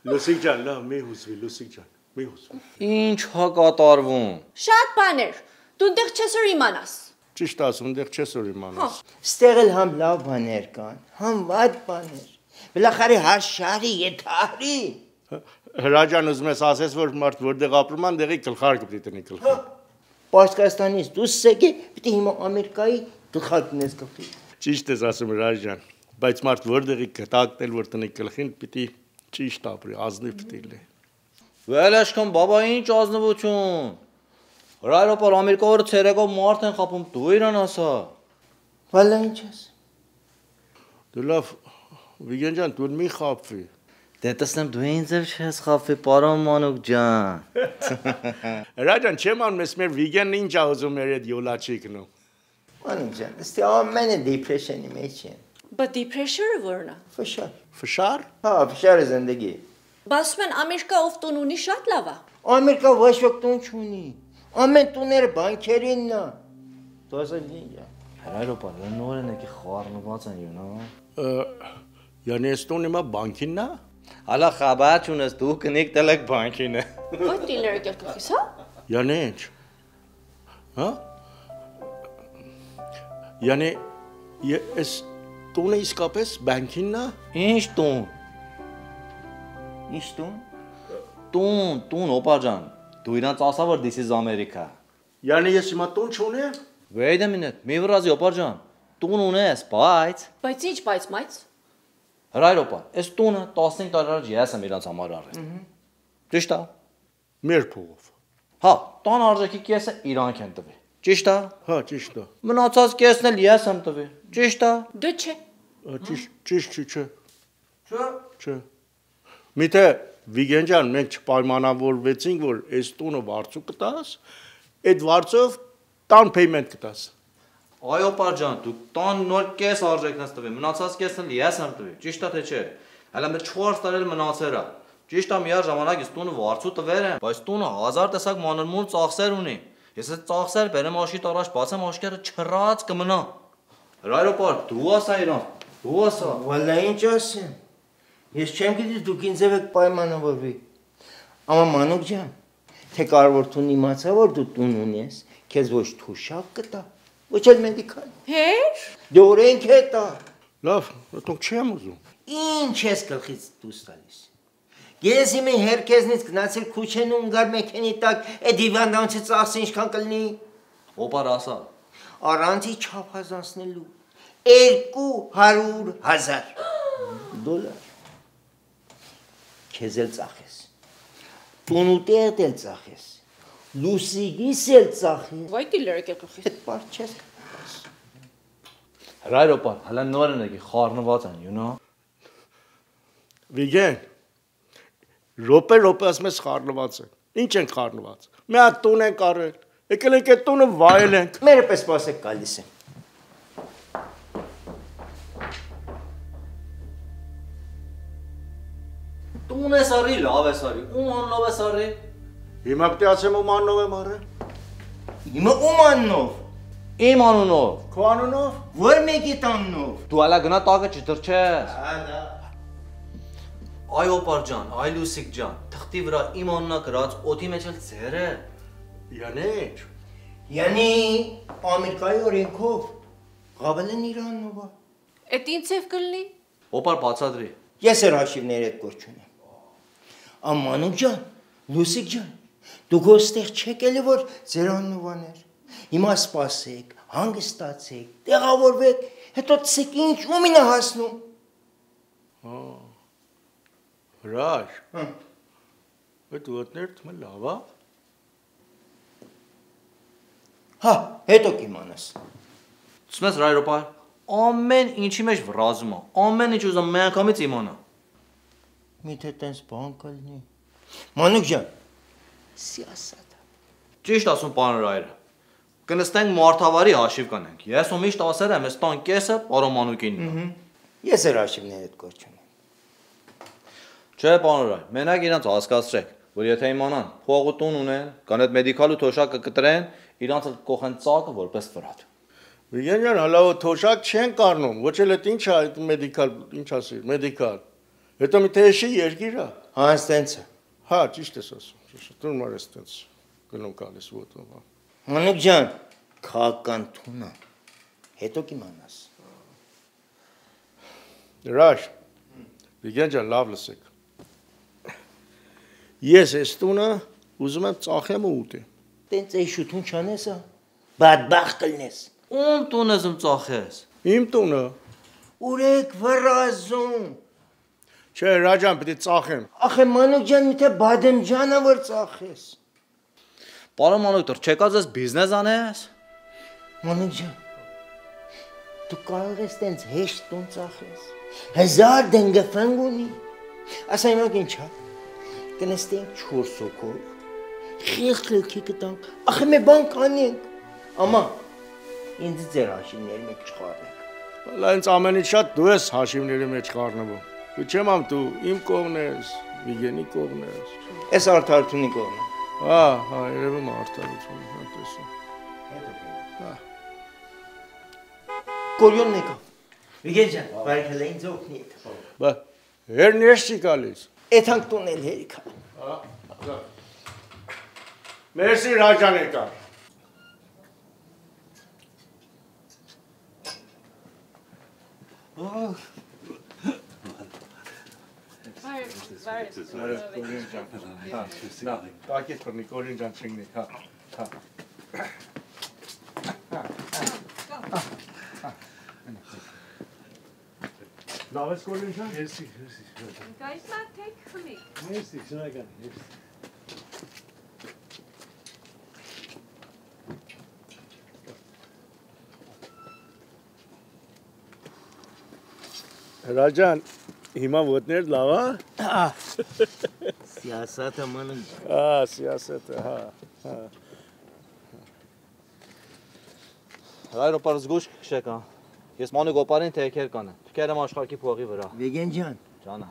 Լուսիկ ջան, լավ, մի հուսվի, Լուսիկ ջան, մի հուսվի։ Ինչ հա կատարվում։ Շատ բաներ։ Դու դեռ չես որ իմանաս։ Ճիշտ ասում, դեռ չես որ իմանաս։ Ստեղ էլ համ լավ բաներ կան, համ վատ բաներ։ Բլախարի հաշարի եթարի։ Հրաջան ուզում ես ասես, որ մարդ որտեղ ապրում ան, դեղի գլխար կպիտի տնի գլխի։ Պարսկաստանից դուրս եկի, պիտի հիմա Ամերիկայի գլխար տնես գլխի։ Ճիշտ ես ասում Հրաջան, բայց մարդ որտեղի գտակնել, որ տնի գլխին, պիտի ճիշտ ապրի, ազնիվ պիտի լինի։ Վելաշքան բաբա ինչ ազնվություն։ Հրայրոպար Ամերիկայով ցերեկով մարդ են խապում, դու իրան ասա։ Վալա ինչ ես։ Դու լավ Վիգեն ջան, դու մի խափվի։ Դե տեսնեմ դու ինձ էլ չես խափի, պարոն Մանուկ ջան։ *laughs* Հրաջան, չեմ անում, ես մեր Վիգենն ինչ ա ուզում էր այդ յոլաչիկն ու։ Անում ջան, ստի ամենը դիպրեշնի մեջ են։ But depression-ը որն է։ Ֆշար։ Ֆշար։ Հա, ֆշարը զնդեգի։ Բասում են Ամերիկա ով տուն ունի շատ լավ է։ Ամերիկա ոչ ոք տուն չունի։ Ամեն տուները բանկերինն է։ Դասել ինձ։ Հրայրոպար, նոր են եկի խոարնված են յունո։ Յանի ստոն իմա բանկինն է։ Հալա խաբար չունես դու կնիկ տելեք բանկինը։ Ոյ դիլերը կերտուքիս, հա։ Յանի ինչ։ Հա։ Յանի ես տունը իսկապես բանկինն է։ Ինչ տուն։ Ինչ տուն։ Տուն, տուն օպա ջան։ Դու իրանց ասա որ this is America։ Յանի ես հիմա տուն չունեմ։ Wait a minute, մի վրազի օպա ջան։ Տուն ունես, բայց Բայց ինչ բայց մայց։ հրայրոպա, այս տունը 15 տարի առաջ ես եմ իրանց համար առել։ Ճիշտ է։ Մեր փողով։ Հա, տան արժեքի կեսը իրանք են տվել։ Ճիշտ է։ Հա, ճիշտ է։ Մնացած կեսն էլ ես եմ տվել։ Ճիշտ է։ Դու չէ։ Ա, Ճիշտ, ճիշտ չի, չէ։ Չէ։ Չէ։ Միթե Վիգեն ջան, մենք չպայմանավորվեցինք, որ այս տունը վարձու կտաս, այդ վարձով տան payment կտաս։ Այո, պարջան, դու տան նոր կես արժեքն ես տվել։ Մնացած կեսն էլ ես եմ տվել։ Ճիշտ է թե չէ։ Հələ մեր 4 տարել մնացել է։ Ճիշտ է, միար ժամանակ ես տունը վարձու տվել եմ, բայց տունը հազար տեսակ մանրմուն ծախսեր ունի։ Ես այդ ծախսեր բերեմ աշիտ առաջ բացեմ աշկերը չռած կմնա։ Հրայրոպար, դու ասա իրան։ Դու ասա։ Վալա ինչ ասեմ։ Ես չեմ գիտի դուք ինձ եք պայմանավորվի։ Ամա մանուկ ջան, թե կարող որ տուն իմացա որ դու տուն ունես, քեզ ոչ թուշակ կտա, ոչ էլ մեդիկալ։ Հեր։ Դե օրենք է տա։ Լավ, դուք չեմ ուզում։ Ինչ ես գլխից դուրս տալիս։ Ես իմի հերքեզնից գնացել քուչեն ու ընկար մեքենի տակ, այդ հիվանդանոցի ծախսը ինչքան կլինի։ Օպար ասա։ Առանցի չափազանցնելու 200 հազար դոլար։ Քեզ էլ ծախես։ Տունուտերդ էլ ծախես։ լուսիգիս էլ ծախի։ Վայ դիլերը կեղխի։ Այդ բարձ չես։ Հրայրոպար, հələ նոր են եկի, խառնված են, you know։ Վիգեն Ռոպե ռոպե ասում ես խառնված է։ Ինչ են խառնված։ Մի հատ տուն են կարել։ Եկել ենք այդ տունը վայել ենք։ Մերը պես սպասեք գալիս են։ Տուն է սարի, լավ է սարի, ում աննով է սարի։ Հիմա է ասեմ ում աննով եմ արել։ Հիմա ում աննով։ Իմ անունով։ Քո անունով։ Որ մեկի տաննով։ Դու հələ գնա տակը չդրչես։ Ահա։ Այ օպար ջան, այ լուսիկ ջան, թղթի վրա իմ անունը գրած օդի մեջ էլ ձեր է։ Յանեջ։ Յանի Ամերիկայի օրենքով Գավելեն իր աննովա։ Էդ ինչ եվ կլինի։ Օպար բացադրի։ Ես էր հաշիվներ այդ գործ չունեմ։ Ամանուկ ջան, Լուսիկ ջան, դուք ոստեղ չեք էլի որ ձեր աննովաներ։ Հիմա սպասեք, հանգստացեք, տեղավորվեք, հետո ցեք ինչ ումին է հասնում։ Հրաշ։ Հա։ Այդ ուտներ թվում է լավ է։ Հա, հետո կիմանաս։ Ցնես ռայրոպար, ամեն ինչի մեջ վրազում է։ Ամեն ինչ ուզում մի անգամից իմանա։ Միթե տենց բան կլինի։ Մանուկ ջան, սիասատ։ Ճիշտ ասում պարոն Ռայրը։ Կնստենք մարտավարի հաշիվ կանենք։ Ես ու միշտ ասել եմ, այս տան կեսը պարոմանուկին։ Ես էր հաշիվներ այդ գործ չունեմ։ Չէ, պարոն Ռայ, մենակ իրանց հասկացրեք, որ եթե իմանան, փողը տուն ունեն, կան այդ մեդիկալու թոշակը կտրեն, իրանց էլ կողեն ծակը որպես վրատ։ Վիգեն ջան, հələ ու թոշակ չեն կառնում։ Ոչ էլ այդ ինչ է այդ մեդիկալ, ինչ ասի, մեդիկալ։ Հետո մի թեշի երկիր է։ Հա, ստենց է։ Հա, ճիշտ ես ասում։ Ճիշտ։ Դու մարես տենց գնում գալիս ոտով։ հա։ Մանուկ ջան, քաղաքական թունը։ Հետո կիմանաս։ Հրաշ։ Վիգեն ջան, լավ լսեք։ Ես այս տունը ուզում եմ ծախեմ ու ուտեմ։ Տենց է շուտուն չանես, հա։ Բադբախտ կլնես։ Ում տուն ես ում ծախես։ Իմ տունը։ Ուրեք վրազում։ Չէ, Ռաջան, պետք է ծախեմ։ Ախե մանուկ ջան, միթե բադեմջանը որ ծախես։ Պարոն Մանուկ, դեռ չեկած ես բիզնես անես։ Մանուկ ջան։ Դու կարող ես տենց հեշտ տուն ծախես։ Հազար դենգֆանգ ունի։ Ասա իմանք ինչա։ Կնստենք 4 հոգով։ Խիղճ լքի կտանք։ Ախե մի բան կանենք։ Ամա ինձ ձեր հաշիվների մեջ չխառնեք։ Հələ ինձ ամենից շատ դու ես հաշիվների մեջ խառնվում։ Ու չեմ ամ դու իմ կողմն ես, Վիգենի կողմն ես։ Էս արդարությունի կողմը։ Հա, հա, երևում է արտարություն, հա տեսա։ Կորյոնն եկա։ Վիգեն ջան, բարեկալ ինձ օգնի։ Բա հերնես չի գալիս։ Էթանք տունել հերիքա։ Մերսի Ռաջան եկա։ Տակից բռնի կորին ջան չինգնի, հա։ Հա։ Լավ ես կորին ջան։ Merci, merci. Guys, not take for me. Merci, շնորհակալ, merci. Ռաջան, հիմա ոտներ լավ է։ Սիասատը մանն Հա, սիասետը, հա։ Ռայրոպար զգուշ քշեք, հա։ Ես Մանուկ օպարին թեքեր կանեմ։ Թքերեմ աշխարհի փողի վրա։ Վիգեն ջան, Ջանա։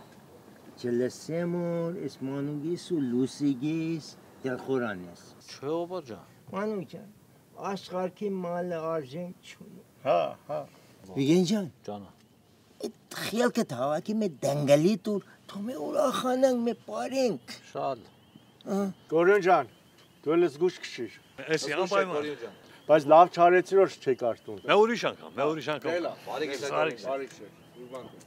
Ջլեսեմոր, էս մանուգիս ու լուսիգիս դերխորանես։ Չէ, օպար ջան։ Մանուկ ջան, աշխարհի մալը արժեն չունի։ Հա, հա։ Վիգեն ջան, Ջանա։ այդ խիալքը հավաքի մե դանգալի դուր, թող մե ուրախանանք, մե պարենք։ Շատ։ Կորին ջան, դու ես զգուշ քշիր։ Էսի անպայման։ Բայց լավ չարեցիր որ չեք արտուն։ Մե ուրիշ անգամ, մե ուրիշ անգամ։ Բարի գեշակ։ Բարի Բարի չէ։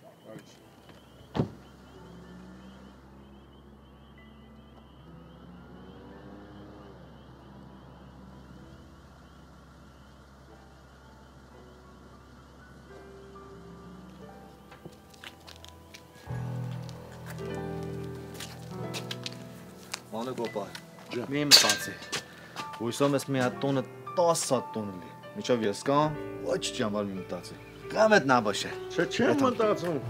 Մի մտածի։ Հույսով ես մի հատ տոնը 10 հատ տոն լի։ Միջով ես կամ ոչ ճամբար մի մտածի։ Կամ այդ նաբաշե։ Չէ, չեմ մտածում։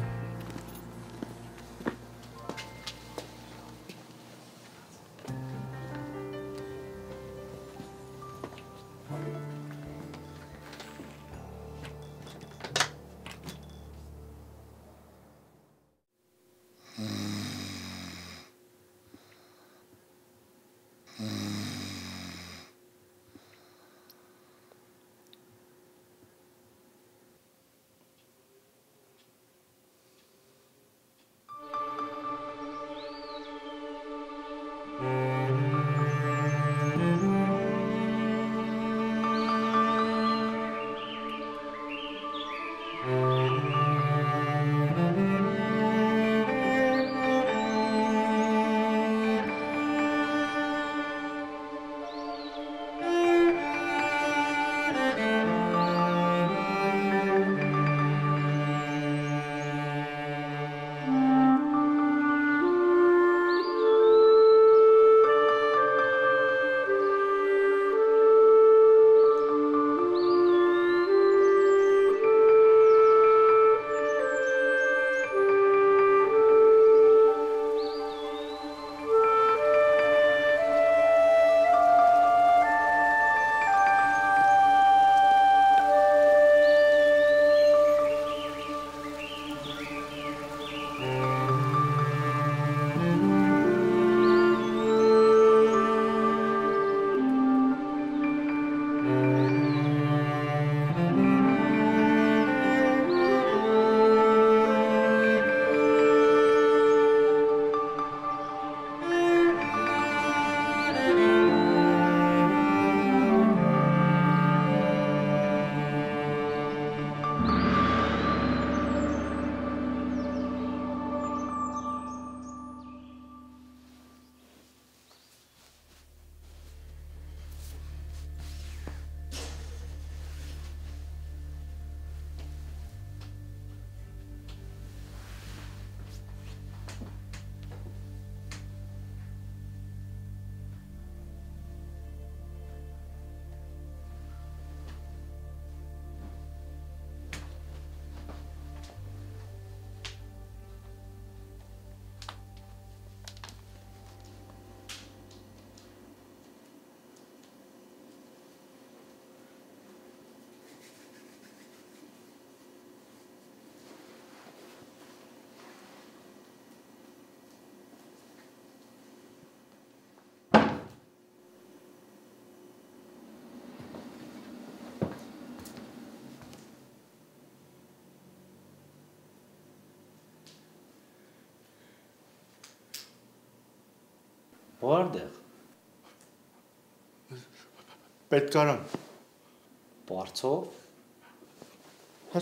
Որտեղ։ Պետքարան։ Բարձով։ Հա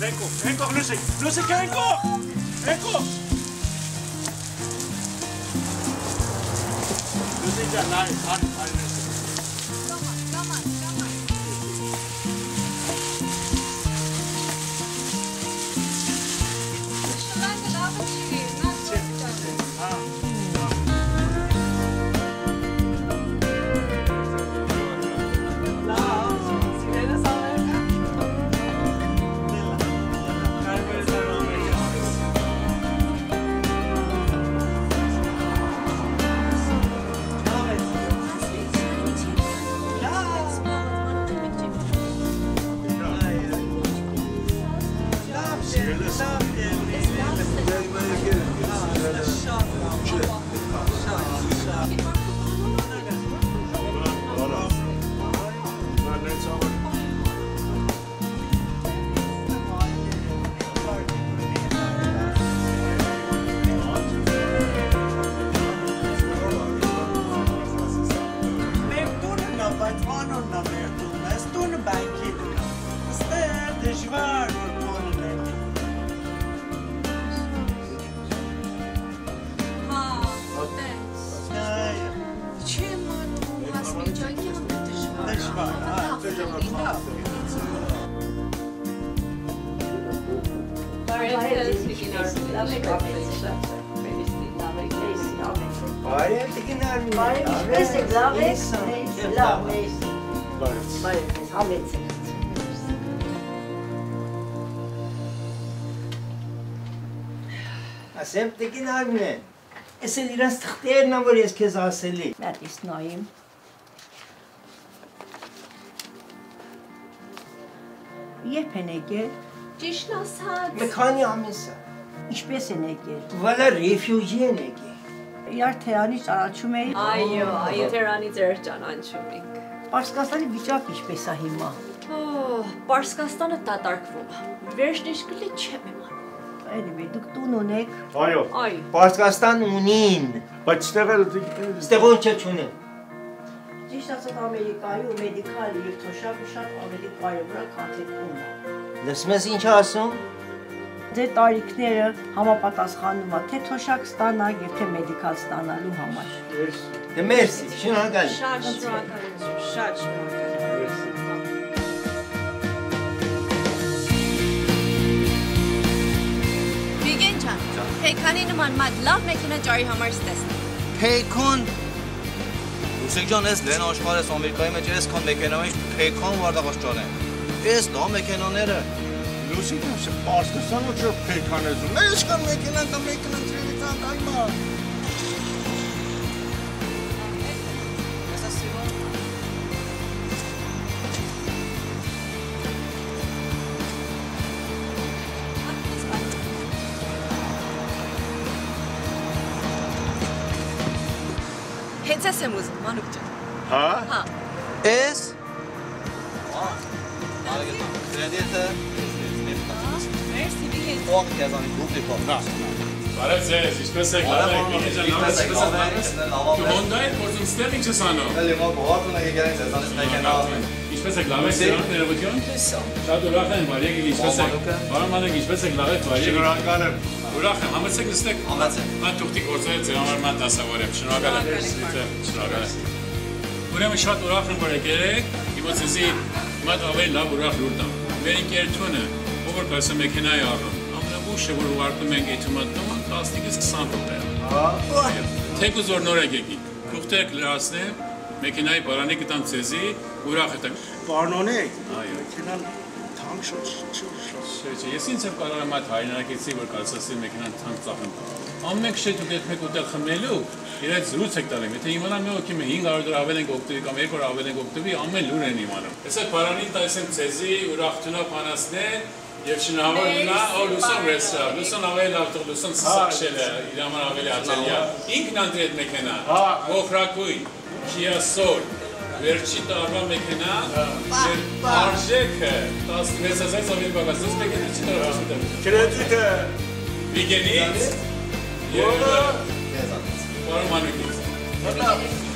Ecco, ecco, flüssig, flüssig, ecco! Ecco! Flüssig allein, an. Էս էլ իրանց թղթերն ա, որ ես քեզ ասելի։ Մատիս նայեմ։ Երբ են եկել։ Ճիշտ ասած։ Մի քանի ամիս է։ Ինչպես են եկել։ Վալա ռեֆյուջի են եկել։ Իրար թերանի ճանաչում էի։ Այո, այո, Թերանի ձեր ճանաչում ենք։ Պարսկաստանի վիճակը ինչպես է հիմա։ Օ, Պարսկաստանը դատարկվում է։ Վերջնիշ կլի չեմ Այդի դուք տուն ունեք։ այո, Այո։ Պարսկաստան ունին։ բայց ստեղ էլ Ստեղ ոնց չէ չունեն։ Ճիշտ ասած Ամերիկայում մեդիկալ եւ թոշակը շատ ավելի կարևոր է, քան տունը։ Լսում ես ինչ ասում։ Ձեր տարիքները համապատասխանում է թե թոշակ ստանալ եւ թե մեդիկալ ստանալու համար։ Դե մերսի, շնորհակալ։ Շատ շնորհակալություն, շատ շնորհակալություն։ ջան, Փեքանի նման մատ լավ մեքենա ճարի համար ստեսն։ Փեքոն Ուսիկ ջան, ես լեն աշխարհ ես Ամերիկայի մեջ ես քան մեքենայից փեքոն վարդախոս ճանեմ։ Ես դա մեքենաները Լուսիկ է Պարսկաստանը չէ փեքանեզում։ Ես կան մեքենա կամ մեքենա ծրիցան կայմա։ Հենց ես եմ ուզում, Մանուկ ջան։ Հա։ Հա։ Ես Կրեդիտը Մերսի Վիգեն։ Ող քեզանի դուպլի փոխ։ Բարև ձեզ, ինչպես եք, լավ եք, Վիգեն ջան, Ինչպես եք, լավ եք, լավ եք։ Դու Հոնդայի փորձում ստեղ ինչ ես անում։ Էլի մո բողոք ունի եկերին ձեզանից մեքենա։ Ինչպես եք, լավ եք, սրանք ներողություն։ Շատ ուրախ եմ, բարի եկեք, ինչպես եք։ Բարոն մանեք, ինչպես եք, լավ եք, բարի եկեք։ Շնորհակալ եմ։ Ուրախ եմ, համեցեք նստեք։ Համեցեք։ Մա թուղթի գործերը ձեր համար ման դասավոր եմ։ Շնորհակալ եմ։ Շնորհակալ եմ։ Ուրեմն շատ ուրախ եմ, որ եկել եք։ Հիմա ցեզի մատ ավելի լավ ուրախ լուր տամ։ Մեր ընկերությունը, ով որ կասը մեքենայի առնում, ամենաուշը որ ուղարկում ենք այդ մտնում 15-ից 20 րոպե։ Թեկուզ որ նոր եք եկի։ Թուղթեր լրացնեմ, մեքենայի բարանի կտամ ցեզի, ուրախ եք։ Պարոնեք, Այո։ մեքենան թանկ շատ շատ Չէ, չէ, ես ինձ եմ կարող եմ այդ հայրենակիցի, որ կարծես եմ մեքենան թանկ ծախեմ։ Ամեն քշե դուք այդ մեկ ուտել խմելու, իրենց զրույց եք տալիս։ Եթե իմանամ մի օքի 500 դրամ ավել ենք օգտվի կամ 200 ավել ենք օգտվի, ամեն լուր են իմանում։ Հեսա բարանին տայսեմ ցեզի ուրախ տունա փանասնե եւ շնորհավոր նա օ լուսոն ռեսա, լուսոն ավելի լավ տող, լուսոն սակշել է, իր համար ավելի ատելյա։ Ինքն անդրի այդ մեքենա։ Հա։ Մոխրակույն, Soul, վերջի տարվա մեքենա, մեր արժեքը 16000 ծովի բաղացած մեքենա չի տարվա շուտը։ Կրեդիտը Վիգենից եւ Բարոն Մանուկից։ Պարոնեք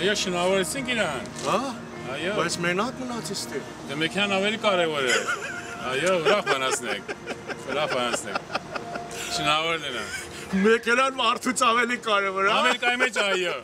Այո, շնորհավորեցինք իրան։ Հա։ Այո, Բայց մենակ մնացից դե։ դե մեքենան ավելի կարևոր է։ Այո, ուրախ բանացնեք։ Ուրախ բանացնեք։ Շնորհավոր նրան։ Մեքենան մարդուց ավելի կարևոր է։ հա? Ամերիկայի մեջ այո։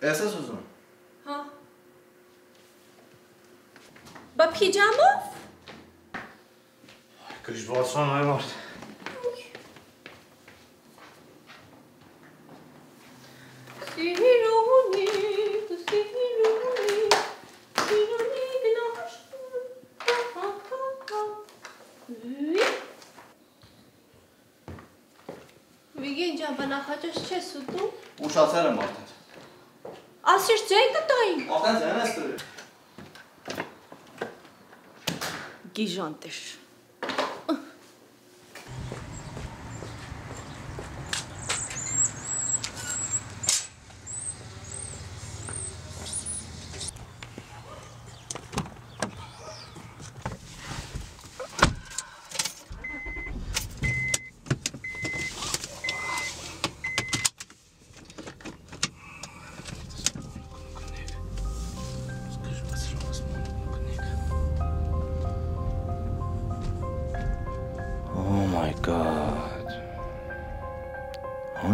Էս ես ուզում։ Հա։ Բա պիջամով։ Գժվացան այ մարդ։ Սիրունի, սիրունի, սիրունի գնաշ։ Վիգեն ջան, բնախաճս չես ուտում։ Ուշացել եմ արդեն։ aberrantes.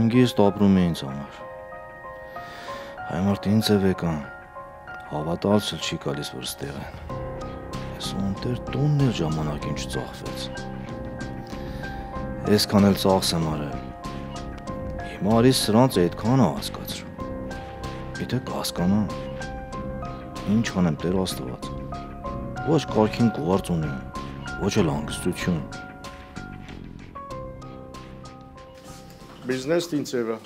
Հանգիստ ապրում է ինձ համար։ Հայ մարդ ինձ է վեկան։ Հավատալցել չի գալիս որ ստեղ են։ Ես ունտեր տունն էլ ժամանակին չծախվեց։ Այսքան էլ ծախս եմ արել։ Հիմա արի սրանց այդքան է հասկացրու։ Եթե կհասկանա։ Ինչ անեմ Տեր Աստված։ Ոչ կարքին գործ ունեմ, ոչ էլ հանգստություն։ Բիզնես ինձևա։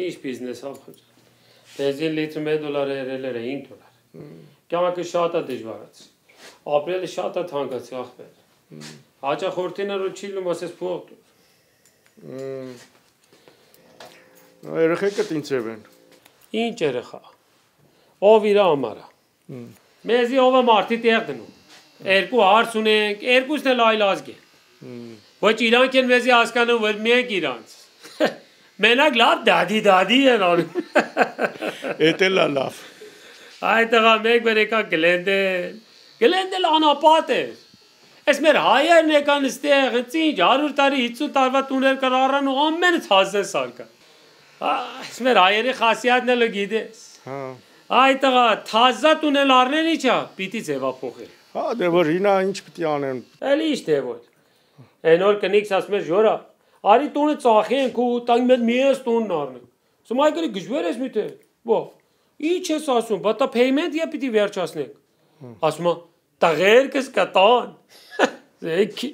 Ինչ բիզնես ապխոջ։ Բենզին լիտրը 1 դոլար երել է 5 դոլար։ Կյանքը շատ է դժվարացի։ Ապրելը շատ է թանկացի ախպեր։ Հաճախորդին որ չի լում ասես փող դու։ Երեխեքը ինձև են։ Ինչ երեխա։ Ով իր համար է։ Մեզի ով է մարդի տեղ դնում։ Երկու հարց ունենք, երկուսն էլ այլ ազգ են։ Ոչ իրանք են մեզի հասկանում, որ մենք իրանց։ Մենակ լավ դադի դադի են անում։ *laughs* Էդ էլ է լավ։ Այդ տղա մեկ մեր եկա գլենդել։ Գլենդել անապատ է։ Այս մեր հայերն եկան ստեղ, ինչ 100 տարի 50 տարվա տուներ կար առան ու ամենը ցածե սարկա։ Այս մեր հայերի խասիաթն էլ գիտես։ Հա։ Այդ տղա թազա տունել առնել իչա, պիտի ձևափոխել։ Հա, դե որ հինա ինչ պիտի անեն։ Էլի ինչ դե որ։ Այն օր կնիքս ասում էր ժորա, արի տունը ծախենք ու տանք մեր միես տունն առնենք։ Սա այգրի գժվեր ես միթե։ Ո՞։ Ինչ ես ասում, բա տա payment է պիտի վերջացնենք։ Ասում է, տղերքս կտան։ *laughs* Զեքի։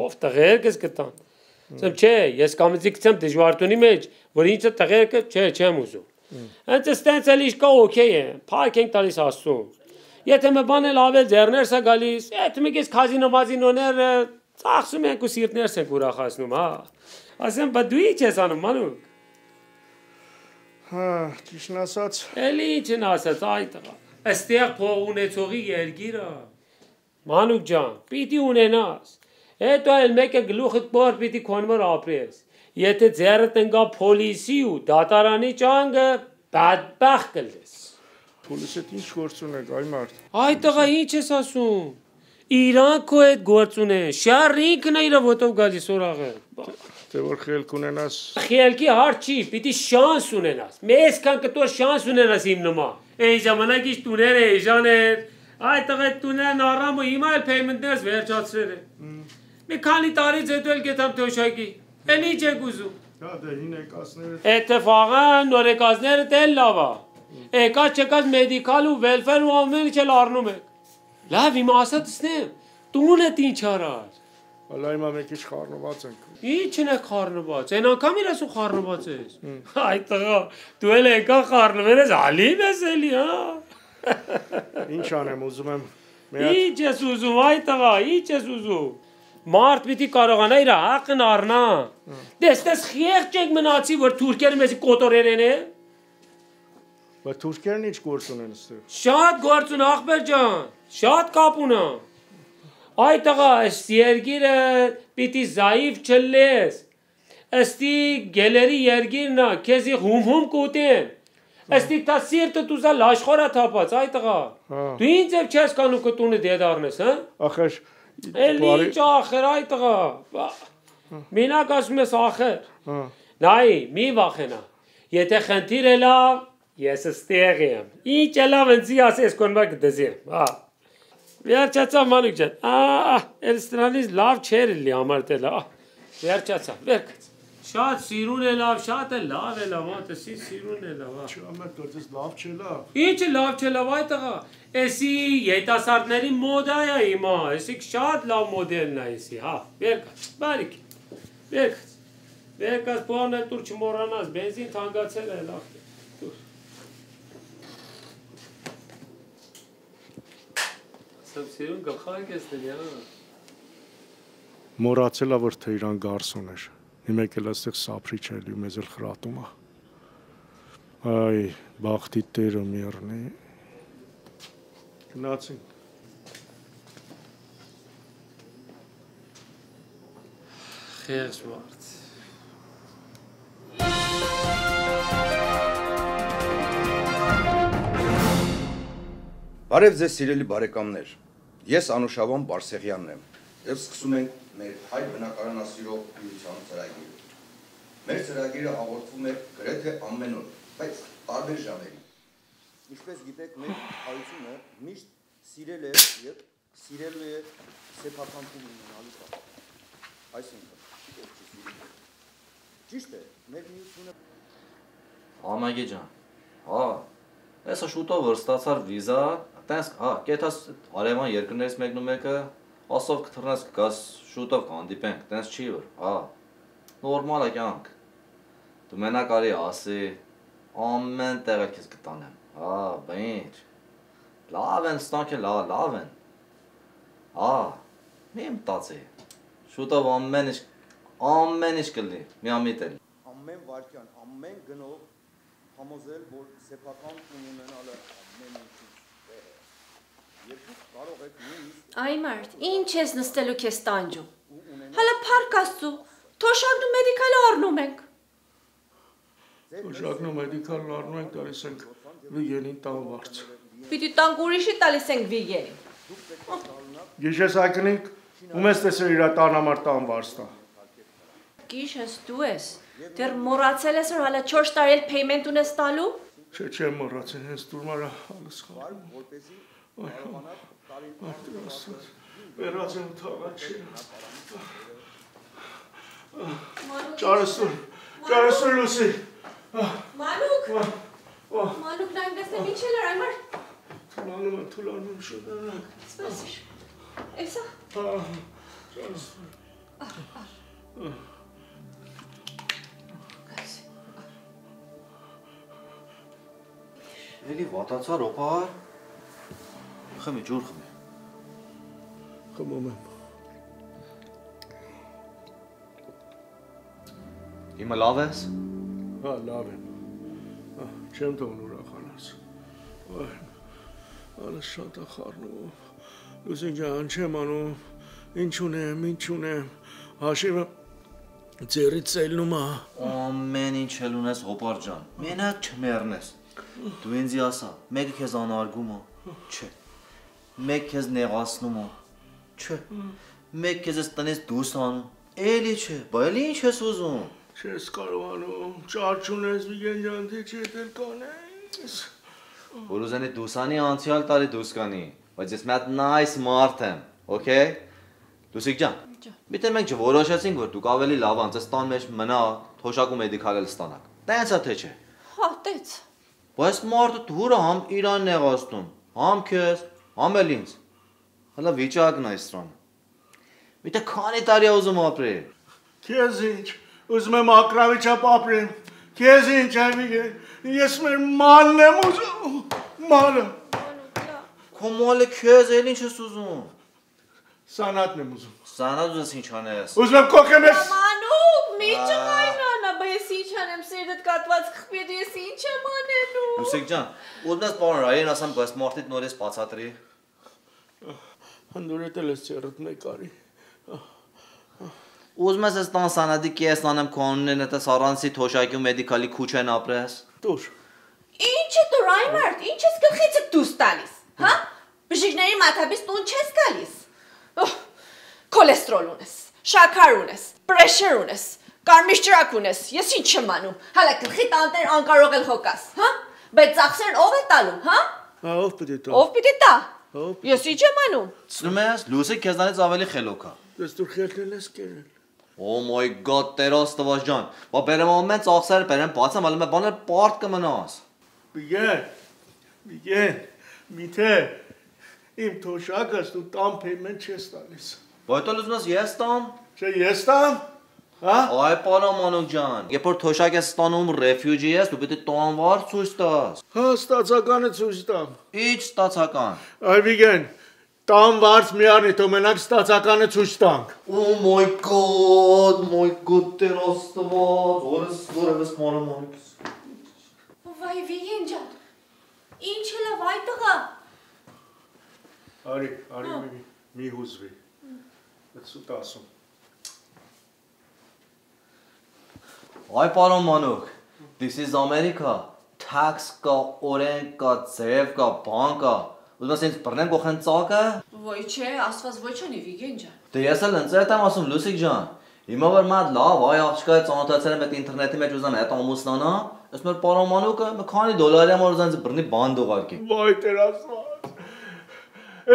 Ով տղերքս կտան։ Ասեմ, չէ, ես կամեցիկցեմ դժվարտունի մեջ, որ ինչը տղերքը, չէ, չեմ ուզում։ Հենց ստենց էլ ինչ կա օքեյ է, փակ ենք տալիս աստծուն։ Եթե մի բան էլ ավել ձեռներս է գալիս, եթե մի քիչ կազինո մազինոներ ծախսում ենք ու սիրտներս ենք ուրախացնում, հա։ Ասեմ, բա դու ինչ ես անում, մանուկ։ Հա, ճիշտ ասած, Էլի ինչն ասած, այ տղա։ Այստեղ փող ունեցողի երգիրը։ Մանուկ ջան, պիտի ունենաս։ Հետո էլ մեկը գլուխդ բոր պիտի քոնմոր ապրես։ Եթե ձեռդ ընկա փոլիսի ու դատարանի ճանգը, բադբախ կլես։ փոլիսը ինչ գործ ունեք, այ մարդ։ Այ տղա ինչ ես ասում։ Իրան քո այդ գործ ունեն։ Շար ինքն է իր ոտով գալիս օրաղը։ Դե որ խելք ունենաս, Խելքի հարց չի, պիտի շանս ունենաս։ Մեզ կան կտոր շանս ունենաս իմ նման։ Այն ժամանակ ինչ տուներ է, էժաներ։ Այդ տղա տուներն առամ ու հիմա էլ payment-ներս վերջացրել է։ Մի քանի տարից հետո էլ գետամ թոշակի։ Էլ ինչ եք ուզում։ հա դե հին եկածները Էտեֆաղան նորեկազները դել լավա։ Եկած չեկած մեդիկալ ու welfare ու ամեն ինչ էլ առնում եք։ Լավ, հիմա ասա տեսնեմ։ Տունը ինչ արար։ Հələ հիմա մեկ ինչ խառնված ենք։ Ինչն է խառնված։ Այն անգամ իր ասու խառնված ես։ Այ տղա, դու էլ եկա խառնվել ես, ալիվ ես էլի, հա։ Ինչ անեմ, ուզում եմ մի հատ Ինչ ես ուզում, այ տղա, ինչ ես ուզում։ Մարդ պիտի կարողանա իր հակն առնա։ Դեստես խիղճ եք մնացի, որ թուրքերը մեզ կոտորերեն է։ Բա թուրքերն ինչ գործ ունեն այստեղ։ Շատ գործ ունի ախպեր ջան, շատ կապ ունի։ Այ տղա, այս երգիրը պիտի զայիվ չլես։ Աստի գելերի երգիրն է, քեզի հում-հում կուտեն։ Աստի տա սիրտը դուզա լաշխորա թափած, այ տղա։ Հա։ Դու ինձ եւ չես կանում կտունը դեդարնես, հա։ Ախր Էլի ինչ ախր այ տղա։ Մենակ ասում ես ախր։ Հա։ Նայ, մի վախենա։ Եթե խնդիրը լավ, Ես ստեղ եմ։ Ինչ լավ ընձի ասես կոնվա կդզի։ Հա։ Վերջացա մանուկ ջան։ Ահա, էլ ստրանից լավ չէր լի ամարտել, հա։ Վերջացա, վերջ։ Շատ սիրուն է լավ, շատ է լավ է լավ, մոտ էսի սիրուն է լավ։ հա։ Չամետ գործես լավ չէ լավ։ Ինչը լավ չէ լավ այդ տղա։ Էսի յետասարդների մոդա է հիմա, էսի շատ լավ մոդելն է էսի, հա։ Վերքած, բարիք։ Վերքած։ Վերքած բանը դուր չմոռանաս, բենզին թանկացել է լավ։ Սա սիրուն գլխակ ես դի, հա։ Մորացել է որ թե իրան գարսոն էր։ Հիմա եկել այստեղ սափրիչ է լի մեզ էլ խրատում է։ Այ բախտի տերը մեռնի։ Գնացինք։ Խեղճ մարդ։ Բարև ձեզ սիրելի բարեկամներ։ Ես Անուշավան Բարսեղյանն եմ։ Եվ սկսում ենք մեր հայ բնակարանասիրող միության ծրագիրը։ Մեր ծրագիրը հաղորդվում է գրեթե ամեն օր, բայց տարբեր ժամերին։ Ինչպես գիտեք, մեր հայությունը միշտ սիրել է եւ սիրելու է սեփական փուլ ունենալու կապ։ Այսինքն, ով չսիրի։ Ճիշտ է, մեր միությունը Համագի ջան։ Հա։ Այսա շուտով որ ստացար վիզա, տես, հա, կեթաս արևան երկրներից մեկն ու մեկը ասով կթռնես կգաս շուտով կհանդիպենք, տես չի որ, հա։ Նորմալ է կյանք։ Դու մենակ արի ասի ամեն տեղը քեզ կտանեմ։ Հա, բինչ։ Լավ են ստանքը լավ, լավ են։ Հա, մի մտածի։ Շուտով ամեն ինչ ամեն ինչ կլինի, միամիտ էլ։ ամեն վարքյան, ամեն գնով համոզել, որ սեփական տուն ունենալը ամեն ինչից վեր է։ Եվ դուք կարող եք նույնիսկ Այ մարդ, ինչ ես նստելու քեզ տանջում։ Հələ փառք Աստծո։ Թոշակն ու մեդիկալը առնում ենք։ Ուժակնու մեդիկալն առնում ենք տալիս ենք վիգենին տան վարձ։ Պիտի տանք ուրիշի տալիս ենք վիգերին։ Գիշես ակնիկ, ում ես տեսել իր տան համար տան վարձ տա։ Գիշ ես դու ես։ Դեռ մոռացել ես որ հələ 4 տարի էլ payment ունես տալու։ Չէ, չէ, մոռացել, հենց դուրմարա հալս խաղ։ որպեսի Այ, կարողանաք տարին Արտի աստված։ Վերածեմ թաղա չի։ Ճարեսուր, ճարեսուր լուսի։ Մանուկ։ Ո, Մանուկն այնպես է միչել էր այմար։ թուլանում եմ, թուլանում եմ շուտանակ։ Սպասիր։ Էսա։ Ճարեսուր։ Էլի վատացար օպար։ Խմի ջուր խմի։ Խմում եմ։ Հիմա լավ ես։ Հա, լավ եմ։ Չեմ թողն ուրախանաս։ alles շատ է խառնում։ Լուսին ջան, չեմ անում։ Ինչ ունեմ, ինչ ունեմ։ Հաշիվը ձերից ծելնում է։ Ամեն ինչ էլ ունես հոպար ջան։ Մենակ չմեռնես։ Դու ինձ ասա, մեկը քեզ անարգում է։ Չէ։ Մեկ քեզ նեղացնում է։ Չէ։ Մեկ քեզ տնից դուրս անում։ Էլի չէ, բայց էլի ինչ ես ուզում։ Չես կարողանում, ճար չունես Վիգեն ջան, թե չէ դեր կանես։ Որ ուզենի դուսանի անցյալ տարի դուս կանի, բայց ես մի հատ nice մարդ եմ, okay։ Դուսիկ ջան։ Միտե մենք չորոշեցինք, որ դուք ավելի լավ անց ստան մեջ մնա, թոշակու մեդիկալ էլ ստանաք։ Տենց է թե չէ։ Հա, տեց։ Բայց մարդը դուրը համ իրան նեղացնում, համ քեզ, համ էլ ինձ։ Հələ վիճակն է սրան։ Միտե քանի տարի է ուզում ապրել։ Քեզ ինչ, ուզում եմ ակրավիչապ ապրեմ։ Քեզ ինչ Վիգեն։ Ես մեր մալն եմ ուզում։ Մալը։ Քո մալը քեզ էլ ինչ ես ուզում։ Սանատն եմ ուզում։ Սանած ուզես ինչ անես։ Ուզում եմ կոկեմ ես։ Մանուկ, մի ճղայնանա, բայց ես ինչ անեմ, սերդ կատված խփի, ես ինչ եմ անելու։ Լուսիկ ջան, ուզում ես պարոն Ռայեն ասեմ, բայց մարդիդ նորից բացատրի։ Հանդուրետ էլ ես ծերդ մեկ արի։ Ուզում ես այս տան սանադի կես անեմ քո անունն էտես առանցի թոշակի ու մեդիկալի քուչեն ապրես։ Դուր։ Ինչ է դու Ռայմարդ, ինչ ես գլխիցդ դուս տալիս, հա? Բժիշկների մաթաբից տուն չես գալիս։ Կոլեստրոլ ունես, շաքար ունես, պրեշեր ունես, կարմիր ճրակ ունես, ես ինչ եմ անում։ Հələ գլխի տանտեր անկարող էլ հոգաս, հա? Բայց ծախսերն ով է տալու, հա? Հա, ով է տա։ Ով պիտի տա։ Ով։ Ես ի՞նչ եմ անում։ Ցնում ես, լույսը քեզանից ավելի խելոք է։ Ես դու խելքել ես կերել։ Oh my god, տերոս տված ջան։ Բա բերեմ ամեն ծախսերը բերեմ, բացեմ, ալի մե բաներ պարտ կմնաս։ Բիգեն։ Բիգեն։ Միթե իմ թոշակս դու տամ payment չես տալիս։ Բայց դու ուզում ես ես տամ։ Չէ, ես տամ։ Հա? Այ պարամանուկ ջան, երբ որ թոշակ ես ստանում ռեֆյուջի ես, դու պետք է տոնվար ցույց տաս։ Հա, ստացականը ցույց տամ։ Ինչ ստացական։ Այ Բիգեն, տամ վարձ մի արնի, թող մենակ ստացականը ցույց տանք։ Oh my god, my god, տերոս տված, օրս որևս պարամանուկ։ Վայ Վիգեն ջան։ Ինչ լավ այ տղա։ Արի, արի մի մի հուզվի։ Դա սուտ ասում։ Այ պարամանուկ, this is America։ Tax կա, օրենք կա, ձև կա, բան կա։ Ուզում ես ինձ բռնեն գողեն ծակը։ Ոյ չէ, աստված ոչ ունի Վիգեն ջան։ Դե ես էլ ընդ եմ ասում Լուսիկ ջան։ Հիմա որ մատ լավ, այ աղջկա ծանոթացել եմ այդ ինտերնետի մեջ ուզում հետ ամուսնանա, ըստ մեր պարամանուկը մի քանի դոլարի համար ինձ բռնի բան դողարկի։ Վայ Տեր Աստված։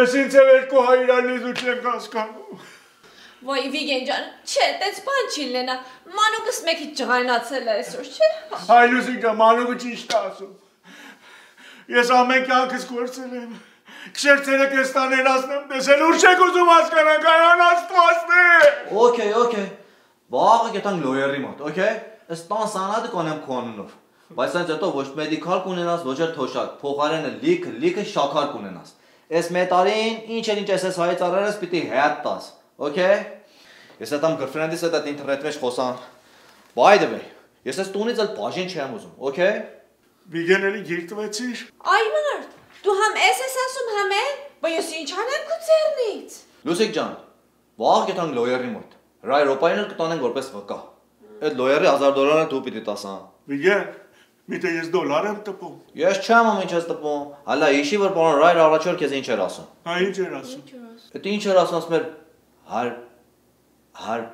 Ես ինձ էլ երկու հայրանից ու չեմ հասկանում։ Ոյ Վիգեն ջան, չէ, տես բան չի լինենա։ Մանուկս մեկի ջղայնացել է այսօր, չէ։ Հայ Լուսիկա, մանուկը ճիշտ է ասում։ Ես ամեն կյանքս գործել եմ։ Քշերցերը կստանեն ասնեմ, տեսել ուր չեք ուզում հասկանան, կայան Աստվածն է։ Okay, okay։ Վաղը գտանք լոյերի մոտ, okay։ Ստան սանադը կանեմ քոննով։ Բայց այնց հետո ոչ մեդիկալ կունենաս, ոչ էլ թոշակ, փոխարենը լիքը, լիքը շաքար կունենաս։ Այս մետարին ինչ էլ ինչ ես հայ ծառերս պիտի հետ տաս, okay։ Ես այդ ամ girlfriend-իս հետ այդ ինտերնետի մեջ խոսան։ By the way, ես այս տունից էլ բաժին չեմ ուզում, okay։ Վիգենելի գիրտվեցիր։ Այ մարդ, դու համ էս ես ասում համ է, բայց ես ինչ անեմ քո ծերնից։ Լուսիկ ջան, վաղ գտանք լոյերի մոտ։ Հրա Եվրոպային էլ կտանեն որպես վկա։ Այդ լոյերի 1000 դոլարը դու պիտի տաս ան։ Վիգեն, միտե ես դոլար եմ տպում։ Ես չեմ ամ ինչ ես տպում։ Հալա իշի որ պարոն Ռայր առաջ որ քեզ ինչ էր ասում։ Հա ինչ էր ասում։ Այդ ինչ էր ասում ասում էր հար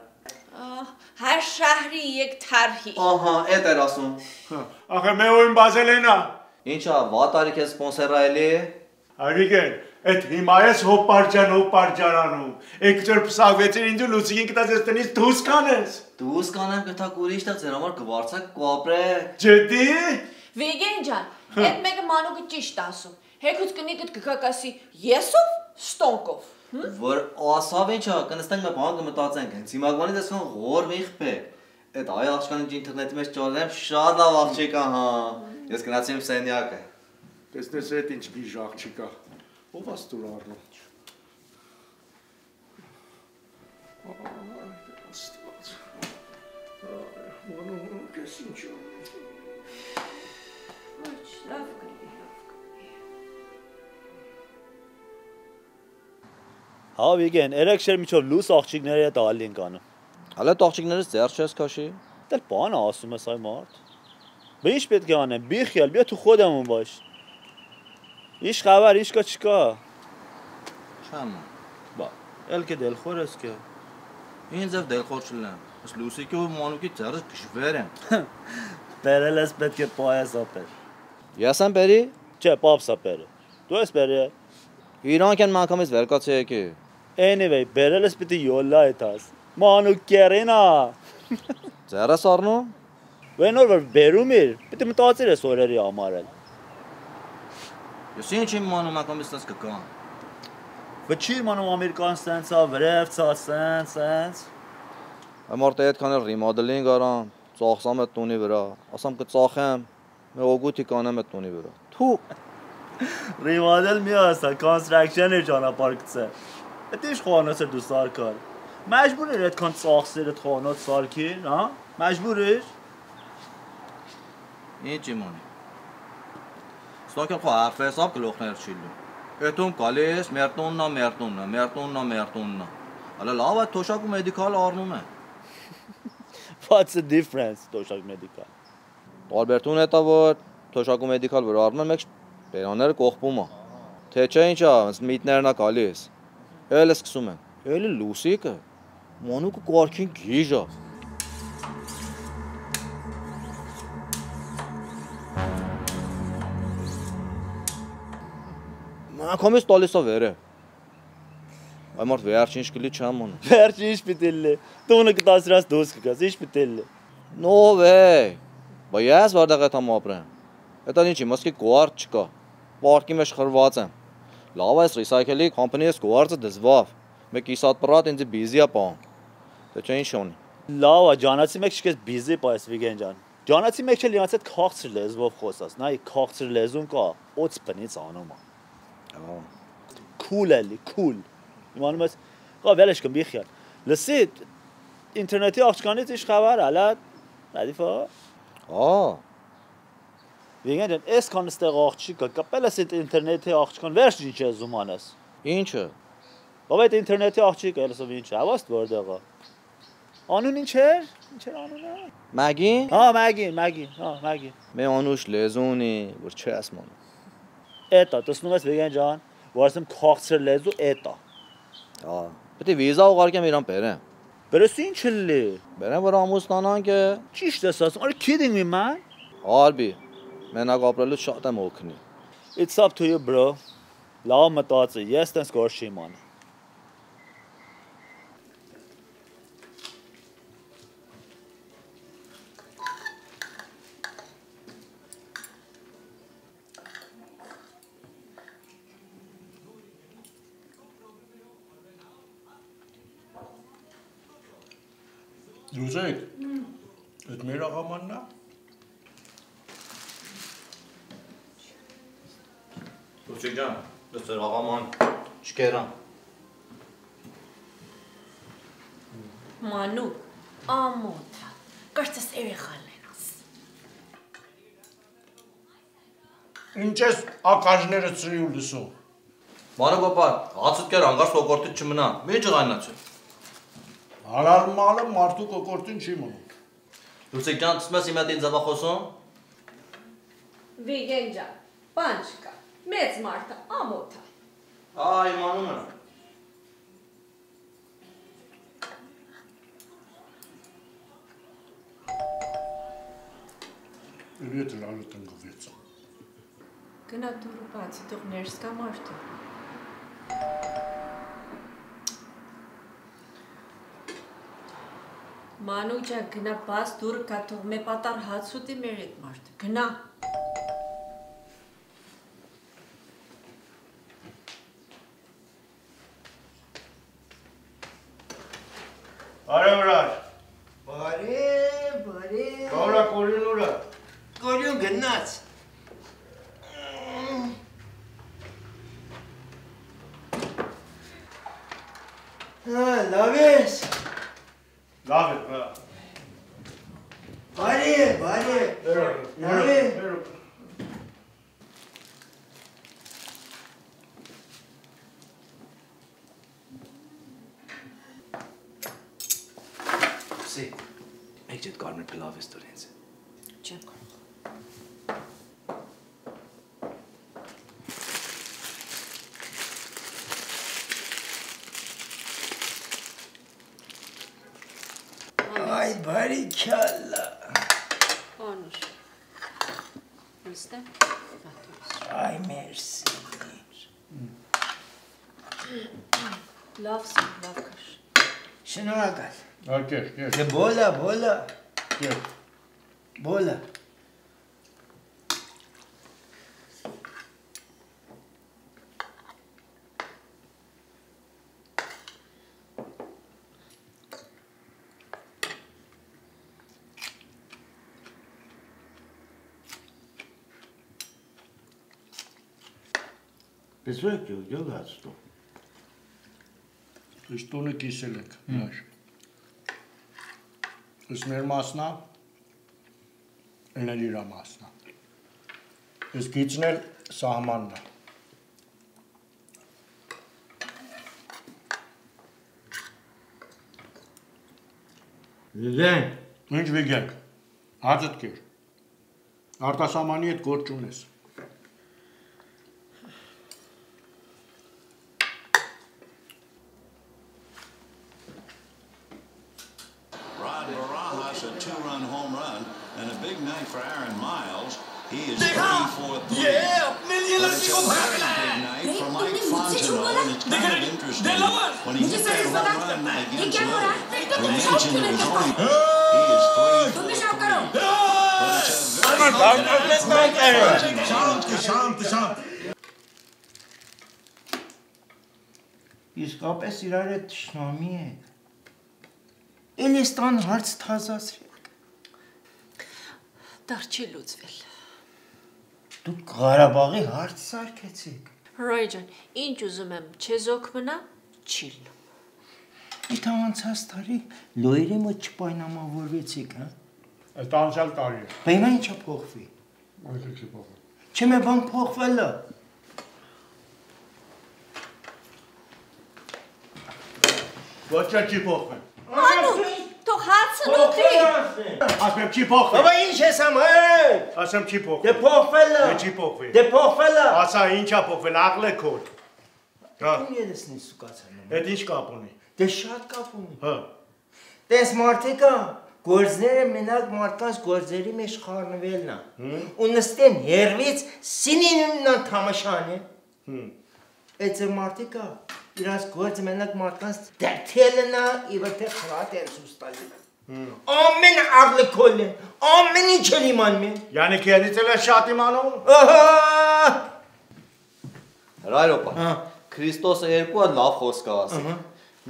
հար շահրի եկ թարհի։ Ահա, այդ էր ասում։ Ախե մեոյն բազելենա։ Ինչա, վատարի քեզ սպոնսորայելի։ Արիգեն, այդ հիմա ես հոպարջան հոպարջանանում։ Եք ծեր փսավեցին ինձ լուսիկին կտած ես տնից դուրս կանես։ Դուս կանեմ կթակ ուրիշ տա ձեր համար կվարցակ կոապրե։ Ջդի։ Վիգեն ջան, այդ մեկը մանուկը ճիշտ ասում։ Հեքուց կնիկդ կգակասի եսով, ստոնկով։ Որ ասավ ինչա, կնստենք մեր բան կմտածենք։ Հենց հիմա գոնի դեսքան ղոր միխպեք։ Այդ այ աղջկան ինչ ինտերնետի մեջ ճորեմ, շատ լավ աղջիկ է, հա։ Ես գնացի իմ սենյակը։ Տեսնես այդ ինչ մի աղջիկ է։ Ով աստուր առնում։ Աստված։ Ոնո կես ինչ։ Ոչ, լավ Ha begin, election miçol lu soqchignere dalin kanu. Hala toqchignere zerches kashi? Dal pana asume sai mart. بیش بهت گانه بی خیال بیا تو خودمون باش ایش خبر ایش کا چیکا چم با ال که دلخور است که این زف دلخور شلن بس لوسی که مانو که ترش کشورم برل است بد که پای سپر. یاسم بری؟ چه پاپ ساپر تو اس بری؟ ایران کن مکامز ورکا چه که Anyway, բերել ես պիտի յոլա էտաս։ Մանուկ կերենա։ Ձեռս առնում։ When over բերում էր, պիտի մտածիր ես օրերի համար էլ։ Ես ինչ իմ մանում մանկամից տես կգան։ Վճի մանում ամերիկան սենսա, վրևցա, սենս, սենս։ Ամորտե այդքան էլ ռիմոդելինգ արամ, ծախսամ այդ տունի վրա։ Ասամ կծախեմ, մի օգուտի կանեմ այդ տունի վրա։ Թու *laughs* Remodel մի ասա, construction-ը ճանապարհ գցե։ Այդ ինչ խոհանոց է դու սարքար։ Մաջբուր էր այդքան ծախսեր այդ խոհանոց սարքին, հա? Մաջբուր էր։ Ինչ իմոնի։ Ստոկել խո արֆեսավ գլոխներ չիլու։ Էտում գալիս, մեր տուննա, մեր տուննա, մեր տուննա, մեր տուննա։ Հələ լավ է թոշակու մեդիկալ առնում է։ What's the difference, Toshak Medical։ Տարբերտուն է տա որ թոշակու մեդիկալ վրա առնում է մեկ բերաները կողպում է։ Թե չէ ինչա, ոնց միտներն է գալիս։ Էլ սկսում են։ Էլի լուսիկը մոնուկը կորքին գիժա։ Մա կոմես տալեսա վերը։ Այ մարդ վերջինս կլի չամ մոն։ Վերջինս պիտի լի։ Տունը կտասրած դուրս կգաս, ի՞նչ պիտի լի։ Նով է։ Բայց ես վարդաղ եմ ապրեմ։ Դա ինչի, մոսկի գوار չկա։ Պարկի մեջ խրված եմ լավ այս recycle-ի company-ս գործը դզվավ։ Մեկ իսատ պրատ ինձ բիզի է պան։ Դե չէ ինչ ունի։ Լավ է, ջանացի մեկ չկես բիզի պայս Վիգեն ջան։ Ջանացի մեկ չէ իրանց այդ քաղցր լեզվով խոսած, նայ քաղցր լեզուն կա, օծ բնից անում է։ Հա։ Cool էլի, cool։ Իմանում ես, կա վելեշ կմբի խիալ։ Լսի, ինտերնետի աղջկանից ինչ խավար, հələ, նադիֆա։ Ահա Վիգեն ջան, էս քան ստեղ աղջիկը կապել ես այդ ինտերնետի աղջկան, վերջ ինչ է զումանես։ Ինչը։ Ով այդ ինտերնետի աղջիկը, լսով ինչ է, հավաստ որտեղ է։ Անուն ինչ էր։ Ինչ էր անունը։ Մագին։ Հա, Մագին, Մագին, հա, Մագին։ Մե անուշ լեզունի, որ չես մոն։ Էտա, տեսնում ես Վիգեն ջան, որ ասեմ քաղցր լեզու էտա։ Հա։ Պետք է վիզա ուղարկեմ իրան բերեմ։ Բերես ինչ լի։ Բերեմ որ ամուսնանանք է։ Ճիշտ ես ասում, are you kidding me man? Արբի։ Մենակ ապրելու շատ եմ օգնի։ It's up to you, bro։ Լավ մտածի, ես տես գործ չի ման։ Դուզեք։ Այդ մեր աղամանն է։ Լուսիկ ջան, դուք աղաման չկերան։ Մանու, ամոթա, կարծես երեխան են աս։ Ինչ ես ականջները ծրի ու լսում։ Մանո պապա, հացդ կեր անգարս կոկորտից չմնա։ Մի ջղանացու։ Հարալ մալը մարդու կոկորտին չի մնում։ Լուսիկ ջան, ցմես իմ հետ ինձ ավա խոսում։ Վիգեն ջան, բան չկա։ Մեծ մարդը ամոթա։ Այ իմանում եմ։ Իրետ լալը տնկվեց։ Գնա դուրը բացի, թող ներս կա մարդը։ Մանու ջան, գնա բաց դուրը կա, թող մե պատար հաց ուտի մեր հետ մարդը։ Գնա։ Արե վրար։ Բարե, բարե։ Կորա կորինուրը։ Կորյուն գնաց։ Հա, լավ ես։ Լավ է, բա։ Բարի, բարի։ Լավ է։ Սի։ Մեկ ջետ կարմիր փլավ է ստոր ինձ։ Չեմ կարող։ Ay barikalla. Անուշ։ Ոստե։ Ay mersi. Լավ սա, լավ կար։ Շնորհակալ։ Արկեր, կեր։ Դե բոլա, բոլա, Կեր։ բոլա։ Պեսվեք յո, յո Իշ տունը կիսել ենք, նաշ։ Իս մեր մասնա, էնել իրա մասնա։ Իս գիցնել սահմանն է։ Վիգեն, Ինչ վիգենք, հացըտ կեր։ Արտասամանի հետ գործ ունես։ Իսկապես իրար հետ ճշնամի եք։ Էլ ես տան հարց թազացրի։ Դար չի լուծվել։ Դուք Ղարաբաղի հարց սարքեցիք։ Ռոյ ջան, ինչ ուզում եմ, չեզոք մնա, չի լում։ Իթ անցած տարի լոյերի մոտ չպայնամավորվեցիք, հա։ Այդ անցյալ տարի է։ Բայց հիմա ինչա փոխվի։ Այդ չի փոխվել։ Չեմ է բան փոխվել է։ Ոչ չի փոխվել։ Մանուկ, թող հացն ուտի։ Ասեմ չի փոխվել։ Բաբա ինչ ես ամեն։ Ասեմ չի փոխվել։ Դե փոխվել է։ Դե չի փոխվել։ Դե փոխվել է։ Ասա ինչա փոխվել, աղլե քոր։ Հա։ Ում երեսնի սուկացանում։ Այդ ինչ կապ ունի։ Դե շատ կապ ունի։ Հա։ Տես մարդիկա գործները մենակ մարդկանց գործերի մեջ խառնվելն է։ Ու նստեն հերվից սինինն թամաշան է։ Այդ ձեր մարդիկա իրաց գործը մենակ մարդկանց դերթելն է, իվրթե խրատ են սուստալի։ Ամեն աղլը կոլը, ամեն ինչ էլ իմանում են։ Յանի քերից էլ է շատ իմանում։ Ահա։ Հրայրոպա։ Հա։ Քրիստոսը երկու հատ լավ խոսք է ասել։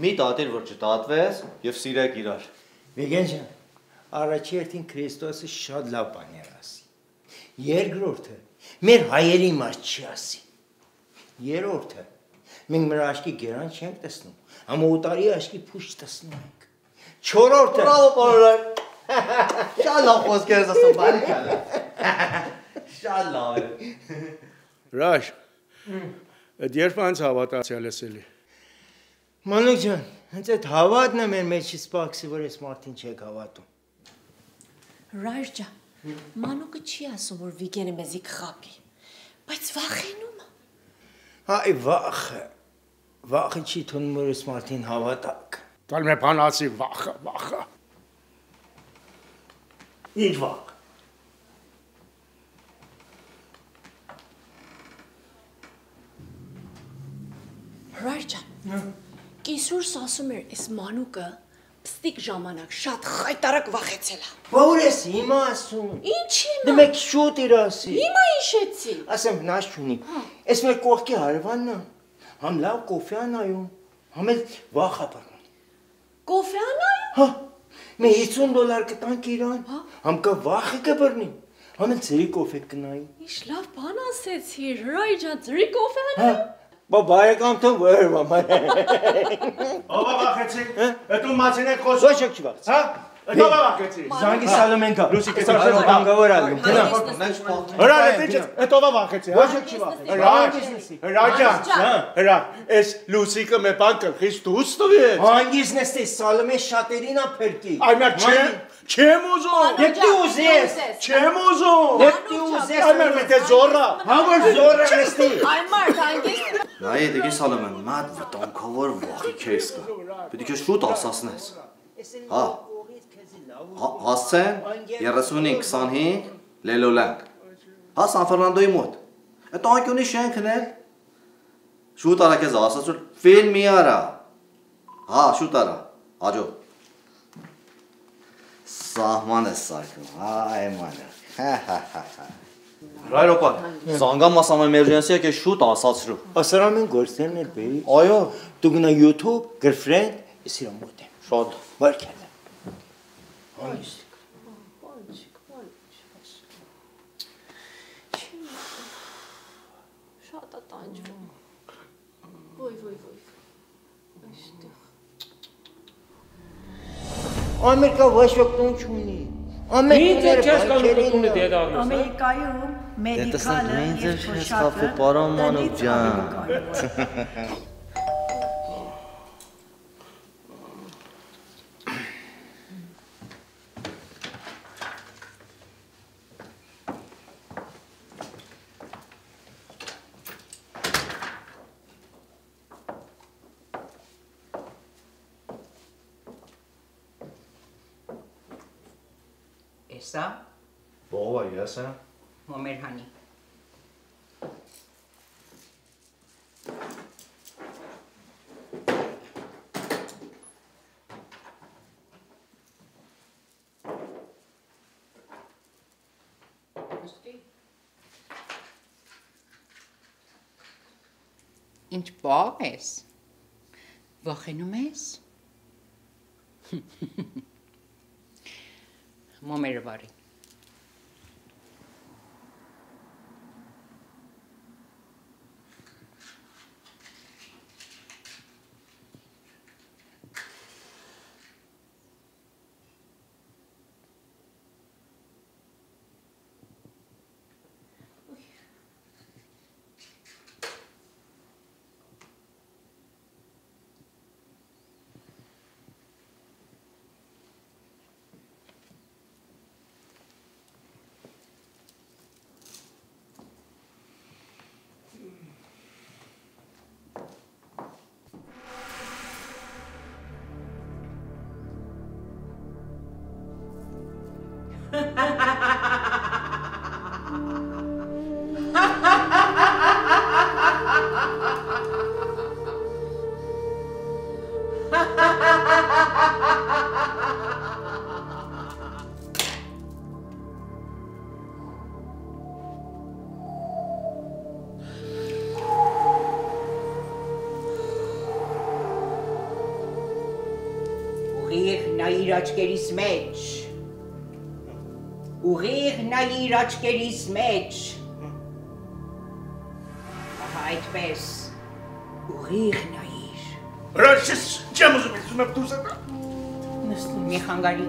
Մի դատիր որ չդատվես եւ սիրեք իրար։ Վիգեն ջան, առաջի երթին Քրիստոսը շատ լավ բան էր ասի։ Երկրորդը մեր հայերի մաս չի ասի։ Երրորդը մենք մեր աշկի գերան չենք տեսնում, համա ուտարի աշկի փուշ տեսնում ենք։ Չորրորդը Բրավո պարոն։ *laughs* Շատ լավ խոսքեր ես ասում, բարիքալ։ *laughs* Շատ լավ է։ Ռաշ։ Այդ երբ անց հավատացյալ ես էլի։ Մանուկ ջան, հենց այդ հավատն է մեր մեջից սպաքսի, որ այս մարդին չեք հավատում։ Ռայր ջան, մանուկը չի ասում, որ Վիգենը մեզի կխապի, բայց վախենում է։ Հայ վախը։ Վախը չի թվում, որ այս մարդին հավատակ։ Տալ մե բանացի վախը, վախը։ Ինչ վախ։ Ռայր ջան, կիսուրս ասում էր, այս մանուկը պստիկ ժամանակ շատ խայտարակ վախեցել է։ Որ ես հիմա ասում։ Ինչ հիմա։ Դե մեկ շուտ իր ասի։ Հիմա իշեցի։ Ասեմ հնաց չունի։ Այս մեր կողքի հարևանն է։ Համ լավ կոֆե անայում, համ էլ վախ ապառնում։ Կոֆե անայ։ Հա։ Մե 50 դոլար կտանք իրան։ Համ կա վախը կբռնի։ Համ էլ ծերի կոֆե կնայի։ Ինչ լավ բան ասեցիր, Ռայր ջան, ծրի կոֆե Հա։ անայ։ Բա բարեկամ թող վեր մամա։ Ո՞վ վախեցի։ Այդ ու մացինեք խոսում։ Ոչ չի վախ։ Հա։ Զանգի Սալոմենկա։ Լուսի կեսա Սա բանգավոր ալու։ Գնա։ Հրա, այդ ինչ այդ ո՞վ վախեցի։ Ոչ չի վախ։ Հրա, հրա ջան, հա, հրա, այս լուսիկը մե բան կլխից դուրս տվի։ Հանգիստ նստի Սալոմեն շատերին ա փրկի։ Այ մա չեմ, չեմ ուզում։ Դեպի ուզես։ Չեմ ուզում։ Դեպի ուզես։ Այ մա մտե զորա։ Հա որ զորը նստի։ Այ մարդ հանգիստ։ Նայ դեպի Սալոմեն, մատ վտանգավոր վախի քեզ կա։ Պետք է շուտ ասասնես։ Հա։ Հա- Հասցեն 35 25 Լելոլանք։ Հա Սան Ֆերնանդոյի մոտ։ Այդ անկյունի շենքն է։ Շուտ արա քեզ ասած որ ֆիլմ մի արա։ Հա, շուտ արա։ Աջո։ Սահմանը սարքում։ Այ մանա։ Հա հա հա հա։ Ռայրոպա, զանգամ մասամ էմերջենսիա կե շուտ ասացրու։ Ասարամ են գործերն էլ բերի։ Այո, Դու գնա YouTube, girlfriend, ես իրա մոտ եմ։ շատ։ Բարքել։ Հանգիստ։ Շատ է տանջվում։ Ոյ, ոյ, ոյ։ Այստեղ։ Ամերիկա ոչ ոք տուն չունի։ է չես կարող տունը դեդարնես, հա։ Ամերիկայում մեդիկալը տեսնենք, եւ ինձ էլ փոշակը խաֆը, պարոն տնից Մանուկ ջան։ *laughs* ավելի կարևոր է։ Էսա Ո՞վ է ես է։ Մոմերհանի։ Ինչ բաղ Ուղիղ նայիր աչքերիս մեջ։ Ուղիղ նայիր աչքերիս մեջ։ Ահա այդպես։ Ուղիղ նայիր։ Հրաշես, չեմ ուզում ես ուզում եմ դուրս եկա։ Նստու մի խանգարի։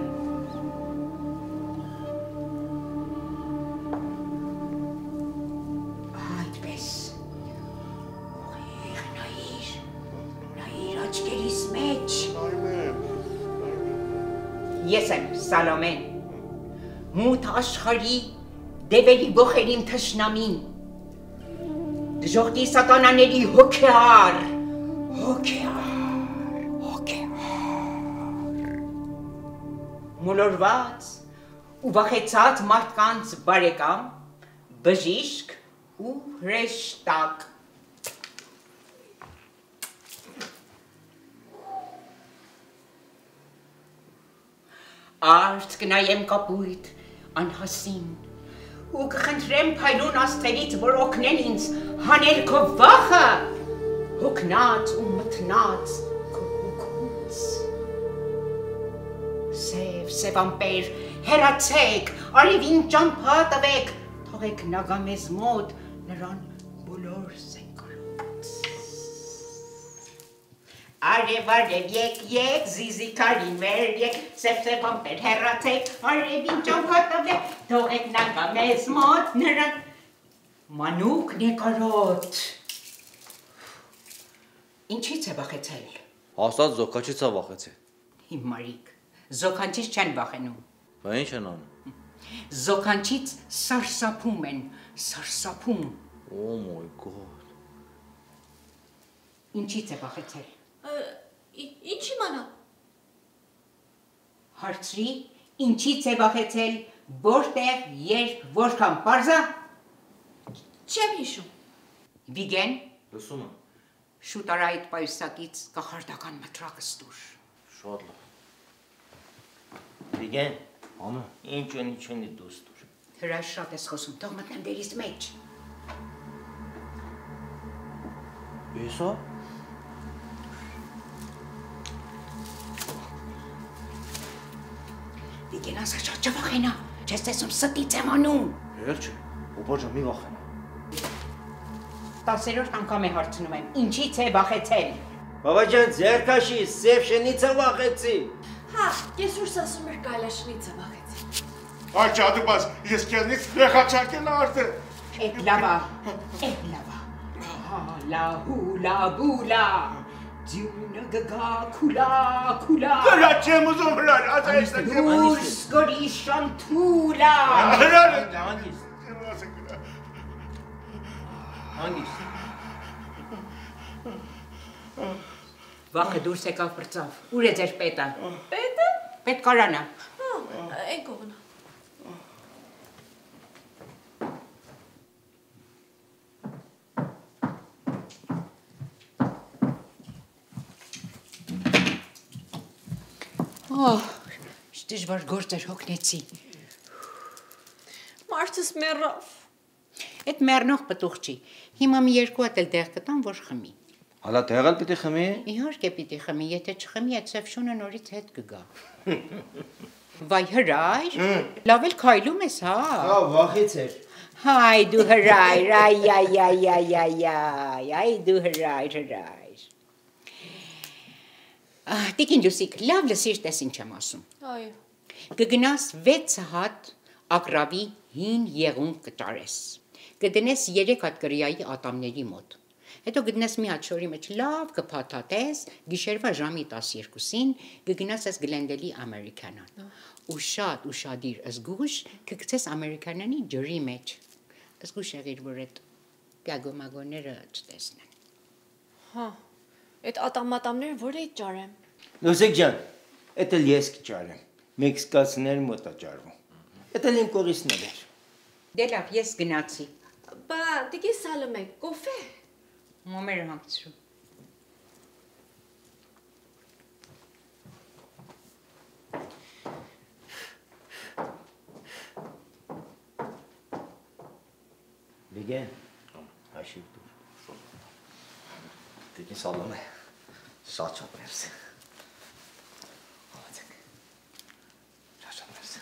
Սալոմեն։ Մութ աշխարի դևերի ողերիմ թշնամին։ Դժողտի սատանաների հոգեար։ Հոգեար, հոգեար։ Մոլորված ու վախեցած մարդկանց բարեկամ, բժիշկ ու հրեշտակ։ Արդ կնայեմ կապույտ, անհասին, ու կխնդրեմ փայլուն աստղերից, որ օգնեն ինձ հանել քո վախը, հոգնած ու մթնած քո հոգուց։ Սև, սև ամպեր, հերացեք, արիվին ճամփա տվեք, թողեք նագա մեզ մոտ նրան բոլոր սենկալուց։ Արև, արև, եկ, եկ, զիզի կարին մեր, եկ, սև ամպեր, հերացեք, արևին ճամփա տվեք, թողեք նագա մեզ մոտ նրան մանուկ նեկարոտ։ Ինչից է վախեցել։ Հաստատ զոքաչից է վախեցել։ Իմ մարիկ, զոքանչից չեն վախենում։ Բա ինչ են անում։ Զոքանչից սարսափում են, սարսափում։ Oh my god։ Ինչից է վախեցել։ Ինչ իմանա։ Հարցրի, ինչից է վախեցել, որտեղ, երբ, որքան parza։ Չեմ հիշում։ Վիգեն, Լսում եմ։ շուտ արա այդ պայուսակից կախարդական մտրակը ստուր։ Շատ լավ։ Վիգեն, Ամա։ ինչ ունի չունի դուստուր։ Հրաշ շատ ես խոսում, թող մտնեմ դերիս մեջ։ Եսա։ Վիգեն ասա շատ չվախենա, չես տեսում ստից եմ անում։ Հեր չէ։ Ոբոջը մի վախենա։ Տասերորդ անգամ է հարցնում եմ, ինչից է վախեցել։ Բաբաջան, ձերքաշի, սև շենիցը վախեցի։ Հա, ես ուրս ասում էր կայլաշնից է վախեցի։ Այ ճադուբաս, ես քեզնից եղաչակել արդեն։ Էդ լավա, էդ լավա։ Հալա հուլա բուլա։ Դյունը գգա քուլա քուլա։ Հրա չեմ ուզում հրար, ասա ես տեմ։ Դուրս գորիշան թուլա։ Հրար։ Հանգիստ։ Վախը դուրս եկավ բրծավ։ Ուր է ձեր պետը։ Պետը։ Պետ կարանա։ այն կողնա։ Ահ, դժվար գործեր հոգնեցի։ Մարդս մեռավ։ Այդ մեռնող պտուղ չի։ Հիմա մի երկու հատ էլ դեղ կտամ, որ խմի։ Հալա տեղալ պիտի խմի։ Իհարկե պիտի խմի, եթե չխմի, այդ սև շունը նորից հետ կգա։ Վայ հրայր, լավ էլ քայլում ես, հա։ Հա, վախից էր։ Հայ դու հրայր, այ այ այ այ այ այ, այ դու հրայր, հրայր։ տիկին Լուսիկ, լավ լսիր, տես ինչ եմ ասում։ Այո։ Կգնաս 6 հատ ակրավի հին եղուն կտարես։ Կդնես 3 հատ կրիայի ատամների մոտ։ Հետո գտնես մի հատ շորի մեջ լավ կփաթաթես, գիշերվա ժամի 12-ին կգնաս այս գլենդելի ամերիկանան։ Ու շատ ուշադիր զգուշ կգցես ամերիկանանի ջրի մեջ։ Զգուշ եղիր, որ այդ գագոմագոները չտեսնեն։ Հա։ Այդ ատամատամները որ էի ճարեմ։ Լուսիկ ջան, էդ էլ ես կճարեմ։ Մեքսիկացիներ մոտ է ճարվում։ Էդ էլ իմ կողիսներ էր։ Դե լավ, ես գնացի։ Բա, տիկի Սալոմե, կոֆե։ Մոմերը հանգցրու։ Բիգեն, հաշիվ դուր։ Տիկին Սալոմե, շատ շատ մերսի։ Շատ շատ մերսի։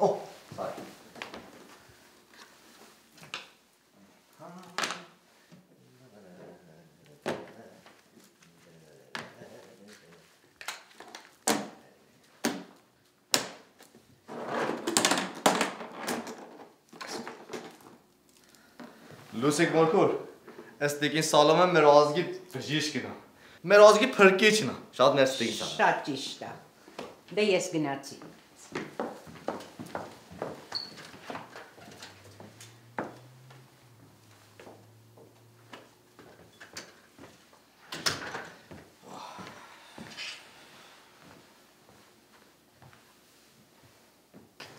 Օ, սարի։ Լուսիկ մորքուր, ըստ տիկին Սալոմեն մեր ազգի բժիշկն է։ Մեր ազգի փրկիչն է։ Շատ տիկին Սալոմեն։ Շատ ճիշտ է։ Դե ես գնացի։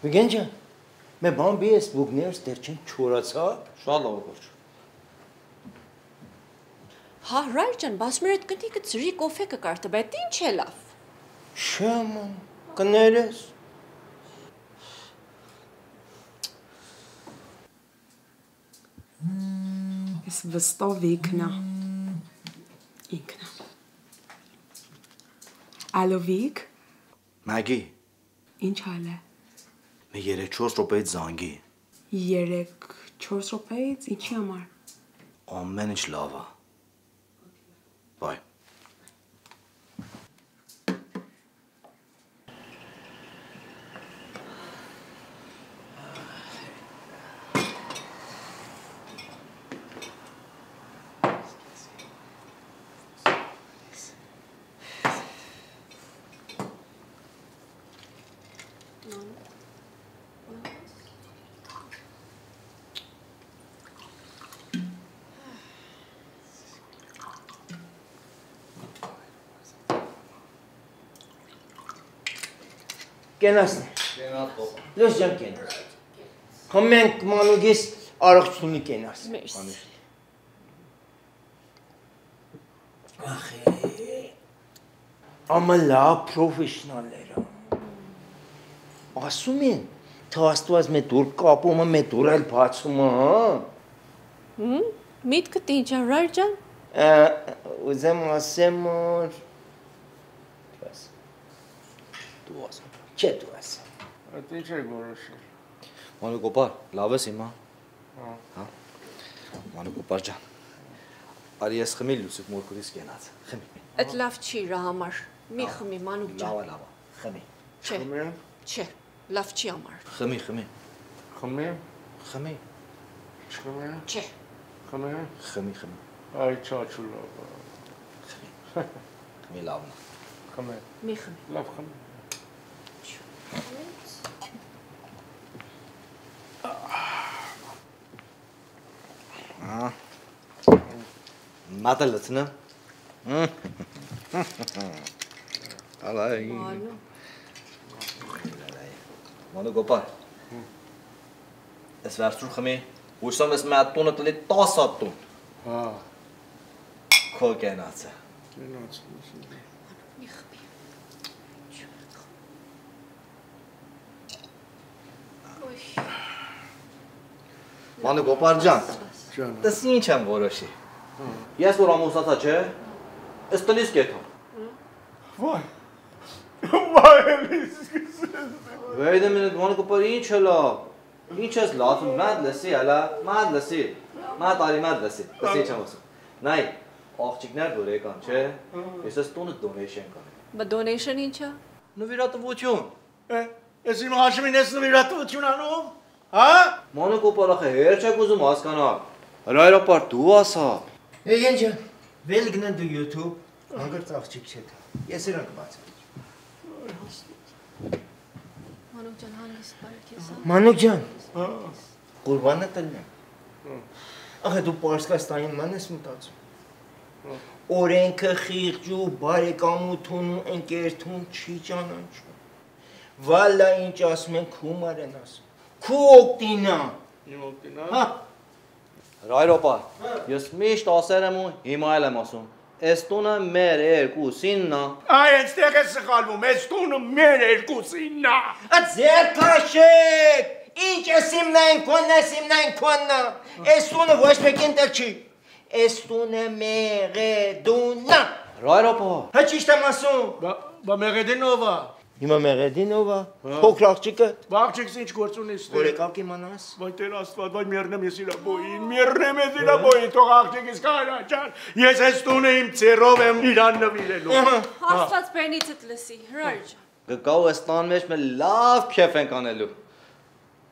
Բիգեն ջան, մե բան բիես բուգներս դեր չեն չորացա։ Շատ լավ գործ։ Հա, ռայր ջան, բաս մեր այդ կտիկը ծրի կոֆե կկարտը, բայց ինչ է լավ։ Շաման, կներես։ Ես վստով Վիքնա։ Ինքնա։ Ալո Վիկ, Մագի, ինչ հալ է։ մի 3-4 րոպեից զանգի։ 3-4 րոպեից ինչի համար։ Ամեն ինչ լավ է։ Բայ։ Կենասն։ Կենատո։ Լույս ջան կենաս։ Խմենք մանուգիս առողջունի կենաս։ Մերսի։ Ախե։ Ամա լավ պրոֆեսիոնալներ։ Ասում են, թե աստված մե դուր կապում է, մե դուր էլ բացում է, հա։ միտքդ ինչ է, ռայր ջան։ Ա, Ուզեմ ասեմ, որ չէ դու ասա։ Այդ ինչ է որոշել։ Մանու կոպար, լավ ես հիմա։ Հա։ Հա։ Մանու կոպար ջան։ Արի ես խմի լուսիկ մորքուրից կենաց։ Խմի։ Այդ լավ չի իրա համար։ Մի խմի, մանուկ ջան։ Լավ լավ Խմի։ Չէ, Խմեմ, չէ, լավ չի համար։ Խմի, խմի։ խմեմ, Խմի։ չխմեմ, Չէ, խմեմ։ Խմի, խմի։ Այ չաչու լավ։ է։ Խմի լավն է։ Խմեմ, մի խմի։ լավ խմեմ։ Ահա։ Մատը լցնը։ Ալայ։ Ալո։ Մանու կոպար։ Ես վերցրու խմի։ Հույսում ես մի հատ տունը տլի 10 հատ տուն։ Հա։ Քո կենացը։ Կենաց։ Մի խփի։ Ոյ։ Մանու Գոպար ջան։ Դες ինչ եմ որոշի։ հա։ Ես որ ամուսնացա, չէ՞։ Էս տնից կեթա։ Վայ։ Վայ, էլիս սկսես։ Wait a դե minute, Մանու Գոպար ինչ հլա։ Ինչ ես լացում, մատ լսի, հլա, մատ լսի։ Մատ արի, մատ լսի։ Դες ինչ եմ ասում։ Նայ, աղջիկներ որ եկան, չէ՞։ հա։ Ես էս տունը donation կանեմ։ Բա donation ինչա։ Նվիրատվություն։ Է։ Ես իմ հաշմին ես նվիրատվություն անում։ Հա։ Մանու Գոպար ախե հեր չեք ուզում հասկանալ։ Հրայրապար դու ասա։ Եգեն ջան, վել գնան դու YouTube, հանգարց աղջիկ չեք։ Ես իրանք բացեմ։ Մանուկ ջան հանգիստ բարի քեզ։ Մանուկ ջան, Ղուրբանը տնեմ։ Ախե դու Պարսկաստանին ման ես մտածում։ Օրենքը խիղճու բարեկամություն ու ընկերություն չի ճանաչում։ Վալա ինչ ասում են քումար են ասում։ Քու օկտինա։ Իմ օկտինա։ Հա։ Հրայրապար։ Ես միշտ ասել եմ ու հիմա էլ եմ ասում։ Էս տունը մեր երկուսինն է։ Այ այստեղ է սխալվում, այս տունը մեր երկուսինն է։ Ձեր քաշեք։ Ինչ է սիմնային կոննա, սիմնային կոննա։ Այս տունը ոչ մեկին տեղ չի։ Այս տունը մեղեդունա։ Հրայրապար։ Հա ճիշտ եմ ասում։ Բա բա մեղեդինովա։ Հիմա մեղեդինովա։ Փոքր աղջիկը։ Բաղջիկս ինչ գործ ունի ստե։ Որ եկավ կիմանաս։ Ոյ Տեր Աստված, ոյ մերնեմ ես իրա բոյին, մերնեմ ես իրա բոյին, թող աղջիկս կարա ջան։ Ես այս տունը իմ ծերով եմ իրան նվիրելու։ Աստված բերնիցդ լսի, հրար ջան։ Գկա ու այս տան մեջ մեր լավ քեֆ ենք անելու։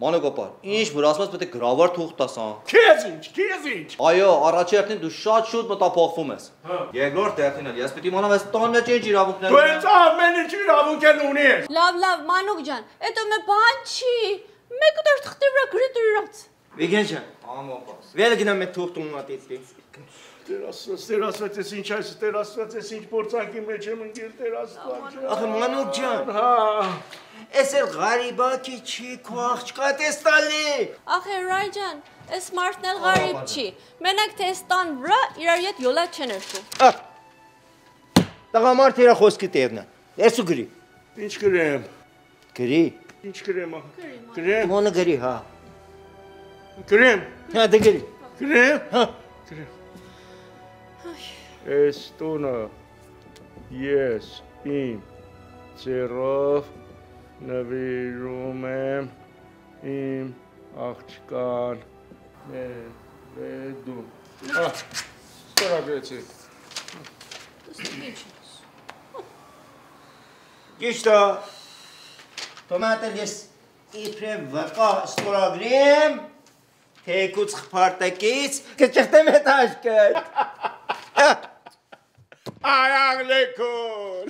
Մանու Գոպար, ինչ որ ասած պետք է գրավար թուղթ տաս ան։ Քեզ ինչ, քեզ ինչ։ Այո, առաջերտին դու շատ շուտ մտափոխվում ես։ Երկրորդ հերթին էլ ես պետք է իմանամ այս մեջ ինչ իրավունքներ Դու այս ամեն ինչ իրավունք են ունես։ Լավ, լավ, Մանուկ ջան, էտո մե բան չի։ Մեկը դեռ թղթի վրա գրի դրած։ Վիգեն ջան, Ամոպաս։ վերը գնամ այդ թուղթ ունատիտի։ Տեր Աստված, Տեր Աստված, ես ինչ այս, Տեր Աստված, ես ինչ փորձանքի մեջ եմ ընկել, Տեր Աստված։ Ախը մանուկ ջան։ Հա։ Էս էլ ղարիբակի չի քո աղջկա տեստալի։ Ախե Ռայ ջան, այս մարդն էլ գարիբ չի։ Մենակ թե ստան վրա իրար հետ յոլա չեն երթու։ Տղամարդ իրա խոսքի տեղն է։ Երսու գրի։ Ինչ գրեմ։ Գրի։ Ինչ գրեմ, ախ։ Գրեմ։ Մոնը գրի, հա։ Գրեմ։ Հա, դե գրի։ Գրեմ։ Հա։ Գրեմ։ Այս տունը ես իմ ծերով նվիրում եմ իմ աղջկան մերեդու։ Ահ, ստորագրեցի։ Ճիշտ է։ Տոմատել ես իբրև վկա ստորագրեմ, թեկուց խփարտակից կճղտեմ այդ աշկը։ Այաղլեկուն։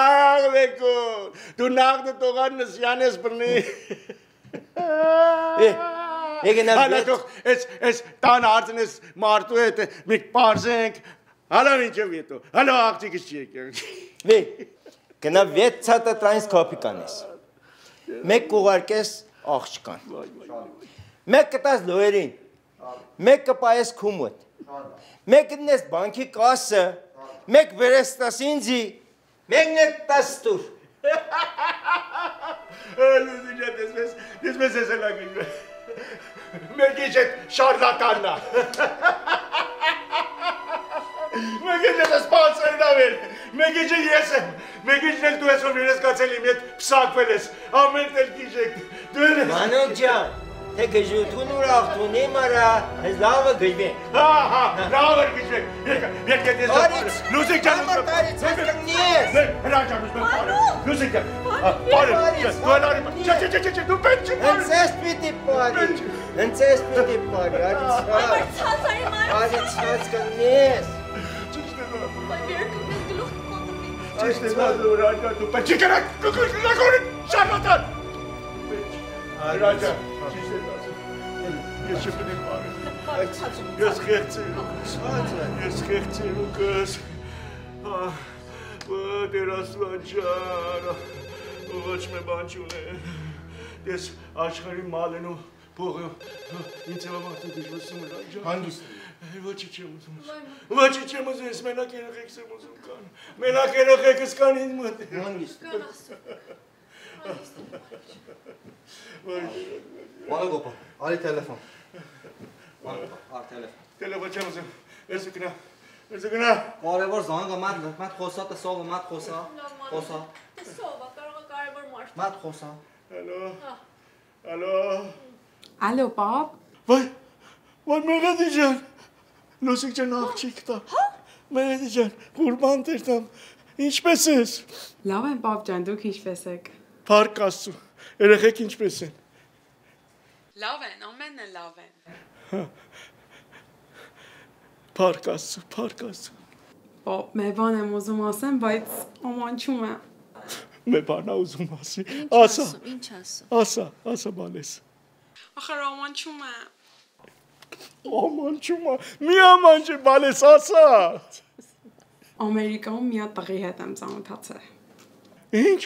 Այաղլեկուն։ Դու նախ դու տողան նսյանես բռնի։ Եկնա Հալա թող էս տան արցնես մարդու հետ մի պարզենք։ Հալա ինչև ետո։ Հալա աղջիկս չի եկել։ Վե։ Գնա 6 ցատը տրանս կոպի կանես։ Մեկ կուղարկես աղջկան։ Մեկ կտաս լոերին։ Մեկ կպայես քումոտ։ Մեկ դնես բանկի կասը։ Մեկ վերես տաս ինձի։ Մեկն է տաս տուր։ Լուզիջա դեսպես դեսպես էս էլա գիժ։ Մեկի չէ շարլատաննա։ Մեկի չէ սպոնսորն ավել։ Մեկի չէ ես եմ։ Մեկի չէ դու ես որ ես կացել իմ հետ փսակվել ես։ Ամեն տեղ գիժեք։ Դու ես Մանոկ ջան, թե գժություն ու ախտունի մարա, հենց լավը գժվի։ Հա, հա, է գիժեք։ Եկա, եկա դես։ Արից, Լուզիկ ջան, համար տարից ես։ Հրա ջան, ուզում եմ։ Լուզիկ ջան։ Բարի, դու ալարի։ Չէ, չէ, չէ, չէ, դու պետք չի Հենց ես պիտի բարի։ Հենց ես պիտի բարի, արից ցած։ Արից ցած կնես։ Ճիշտ է դու ռաջա դու պետք չի կրակ կկրկնակորի շարլատան։ Ռաջա, ճիշտ է Ես չպետք բարի։ Ես խեղծել ու կս։ Ես խեղծել ու կս։ Դեր ասլան ջան։ Ոչ մի բան չունեմ։ Ես աշխարհի մալն ու փողը ինձ համար դու դժվարություն եմ ջան։ Հանգիստ։ Ոչի չեմ ուզում։ Ոչի չեմ ուզում, ես մենակ երեխեքս եմ ուզում կան։ Մենակ երեխեքս կան ինձ մոտ։ Հանգիստ։ Մանագոպա, արի տելեֆոն։ Մանագոպա, ար տելեֆոն։ Տելեֆոն չեմ ուզում։ Ես գնա։ Ես գնա։ Կարևոր զանգը մատ մատ խոսա տսովը մատ խոսա։ Խոսա։ Տեսով, կարող է կարևոր մարդ։ Մատ խոսա։ Ալո։ Ալո։ Ալո, պապ։ Վայ, վայ Մեղեդի ջան։ Լուսիկ ջան աղջիկ տա։ Հա։ Մեղեդի ջան, qurban տերտամ։ Ինչպես ես։ Լավ են, պապ ջան, դուք ինչպես եք։ Փառք Աստծո։ Երեխեք ինչպես են։ Լավ են, ամենն է լավ են։ Փառք Աստծո, փառք Աստծո։ Պապ, մի բան եմ ուզում ասեմ, բայց ամանչում է։ Մի բան ուզում ասի։ Ասա, Ինչ ասում։ ասա, ասա բանես։ Ախր ամանչում է։ Աման չումա, մի աման չի բանես ասա։ Ամերիկայում մի հատ տղի հետ եմ ծանոթացել։ Ինչ։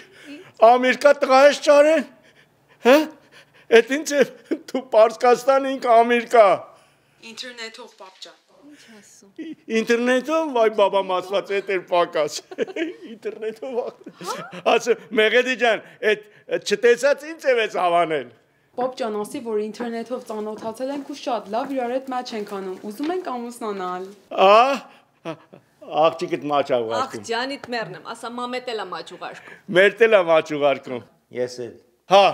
Ամերիկա տղայս ճարեն։ Հա? Էդ ինչ է դու Պարսկաստան ինք Ամերիկա։ Ինտերնետով, պապ ջան։ Ինչ ասում։ Ինտերնետով վայ բաբա մասված է դեր պակաս։ *laughs* Ինտերնետով։ Ասա Մեղեդի ջան, այդ չտեսած ինչ է վեց հավանել։ Պապ ջան, ասի, որ ինտերնետով ծանոթացել ենք ու շատ լավ իրար հետ մաչ ենք անում։ Ուզում ենք ամուսնանալ։ Ա աղջիկդ մաչ Ախ, աղարկում։ ջանիդ մեռնեմ, ասա մամետելա մաչ ուղարկում։ Մեր տել է մաչ ուղարկում։ Ես էլ։ Հա,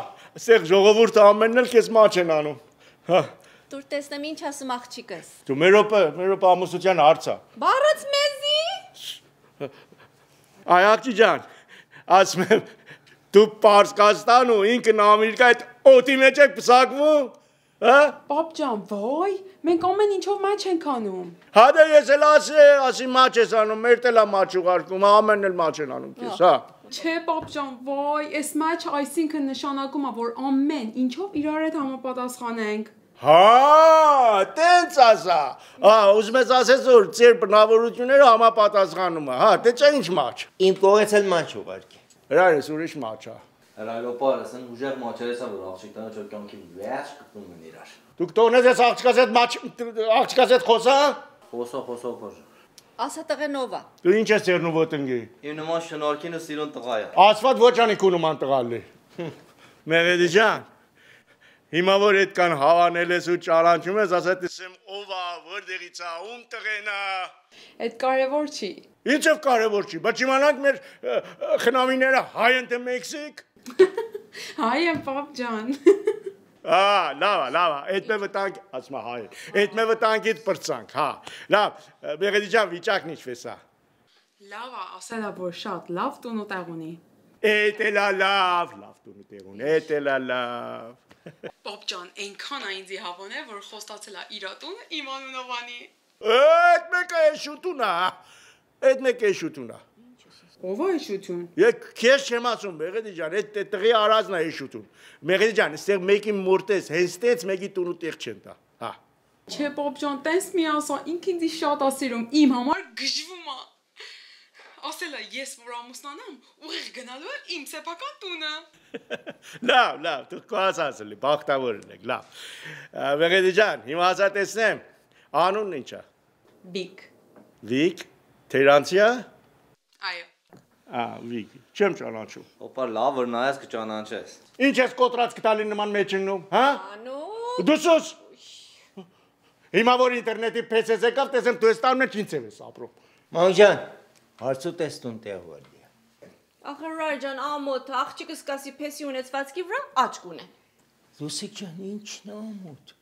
ասեղ ժողովուրդը ամենն էլ քեզ մաչ են անում։ Հա, Դուր տեսնեմ ինչ ասում աղջիկս։ դու Մերոպը, Մերոպը ամուսության հարցա։ Բառած մեզի։ Այ աղջի ջան, ասում եմ, դու Պարսկաստան ու ինքն Ամերիկա այդ օդի մեջ եք պսակվում, հա? Պապ ջան, ոյ, մենք ամեն ինչով մաչ ենք անում։ Հա դե ես էլ ասի, ասի մաչ ես անում, մեր տելա մաչ ուղարկում, ամենն էլ մաչ են անում քեզ, հա։ Չէ, պապ ջան, ոյ, այս մաչ այսինքն նշանակում է, որ ամեն ինչով իրար հետ համապատասխանենք։ Հա, տենց ասա։ Հա, ուզում ես ասես որ ծեր բնավորությունները համապատասխանում է, հա, դե չէ ինչ մաչ։ Իմ կողից էլ ման չուղարկի։ Հրայես ուրիշ մաչ է։ Հրայրոպա, ասեն ուժեղ մաչերես է որ աղջիկները չոր կյանքի վերջ կպնում են իրար։ Դուք տոնես ես աղջկաս հետ մաչ աղջկաս հետ խոսա։ Խոսո, խոսո, խոսո։ Ասա տղենովա։ Դու ինչ ես ծերնու ոտնգի։ Իմ նման շնորհքին ու սիրուն տղա է։ Ասված ոչ անի քու նման տղալի։ Մեղեդի ջան։ Հիմա որ այդքան հավանել ես ու ճարանչում ես, ասած եմ ով է, որտեղից է, ում տղեն է։ Այդ կարևոր չի։ Ինչև կարևոր չի, բայց իմանանք մեր խնամիները հայ են թե Մեքսիկ։ Հայ եմ, պապ ջան։ Ա, լավ, լավ, այդ մե վտանգ, ասում հայ։ Այդ մե վտանգից բրցանք, հա։ Լավ, Մեղեդի ջան, վիճակն ինչպես է։ Լավ է, ասելա որ շատ լավ տուն ու տեղ ունի։ Էդ էլա լավ, լավ տունը տեղուն, էդ էլա լավ։ Պապ ջան, այնքան է ինձի հավոն է, որ խոստացել է իր տունը իմ անունով անի։ Այդ մեկը է շուտուն է, հա։ այդ մեկը է շուտուն է։ Ո՞վ է շուտուն։ Եկ քեզ չեմ ասում, Մեղեդի ջան, այդ տղի արածն է շուտուն։ Մեղեդի ջան, այստեղ մեկի մորտես, հենց տենց մեկի տունու տեղ չեն տա։ Հա։ Չէ, պապ ջան, տես մի ասա, ինք ինձի շատ է սիրում, իմ համար գժվում է։ Ասելա ես որ ամուսնանամ, ուղիղ գնալու եմ իմ սեփական տունը։ *laughs* Լավ, լավ, դու կոած ասելի, բախտավոր եք, լավ։ Մեղեդի ջան, հիմա ասա տեսնեմ, անունն ի՞նչ է։ Բիկ։ Վիկ, Թերանցիա։ Այո։ Ա, Վիկ, չեմ ճանաչում։ Օպա լավ որ նայես կճանաչես։ Ինչ ես կոտրած կտալի նման մեջ ըննում, հա։ Անու։ Դուսոս։ Հիմա որ ինտերնետի փեսես եկավ, տեսեմ դու ես տանում ես ինչ ես ապրում։ Մանջան, հարցու տեստուն տեղ որի։ Ախր Ռայջան, ամոթ, աղջիկս կասի փեսի ունեցվածքի վրա աչք ունե։ Լուսիկ ջան, ինչն է ամոթ։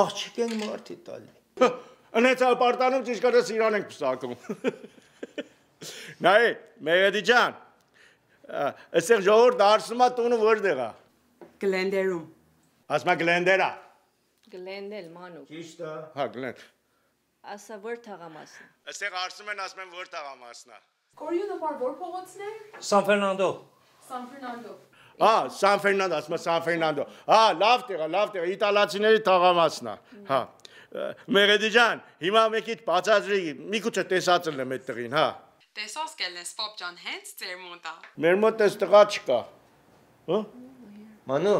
Աղջիկ են մարդի տալի։ Անեցալ պարտանում ճիշտ կարես իրան ենք փսակում։ *laughs* Նայ, Մեղեդի ջան։ Այստեղ ժողովուրդ դարձնում է տունը որտեղ է։ Գլենդերում։ Ասма գլենդերա։ Գլենդել մանուկ։ Ճիշտ է։ Հա, գլենդ։ Ասա որ թաղամասն։ Այստեղ արսում են, ասում են որ տաղամասն է։ Կորյունը բար որ փողոցն է։ Սան Ֆերնանդո։ Սան Ֆերնանդո։ Հա, Սան Ֆերնանդո, ասում է Սան Ֆերնանդո։ Հա, լավ տեղ է, լավ տեղ է, իտալացիների տաղամասն է։ Հա։ Մեղեդի ջան, հիմա մեկիդ բացածրի, միգուցե տեսածել եմ այդ տղին, հա։ Տեսած կելնես, պապ ջան, հենց ձեր մոտ է։ Մեր մոտ էս տղա չկա։ Հա։ Մանու,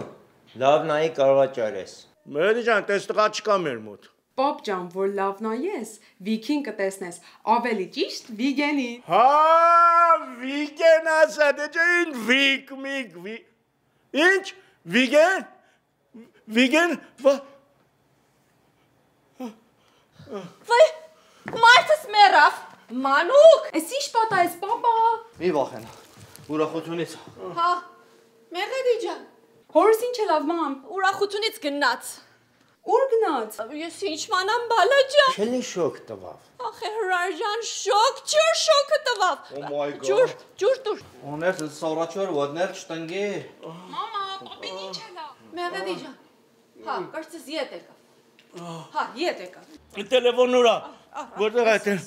լավ նայի կարողա ճարես։ Մեղեդի ջան, տես տղա չկա մեր մոտ։ Պապ ջան, որ լավ նայես, Վիքին կտեսնես, ավելի ճիշտ Վիգենի։ Հա, վիգեն ասա, դե ջին վիկ միգ վի։ Ինչ? Վիգեն? Վիգեն? Ვა Վայ, մարդս մեռավ։ Մանուկ։ Էս ինչ պատա ես, պապա։ Մի վախենա։ Ուրախությունից։ Հա, Մեղեդի ջան։ Հորս ինչ է լավ, մամ։ Ուրախությունից գնաց։ Ուր գնաց։ Ես ինչ մանամ բալա ջան։ Քելի շոկ տվավ։ Ախե հրար ջան, շոկ, ջուր շոկը տվավ։ Oh my god։ Ջուր, ջուր դուր։ Ուներ սորաչոր ոդներ չտնգի։ Մամա, պապին ինչ է լավ։ Մեղեդի ջան։ Հա, կարծես ետ եկա։ Հա, ետ եկա։ Տելեֆոնն ուրա։ Որտեղ է տել։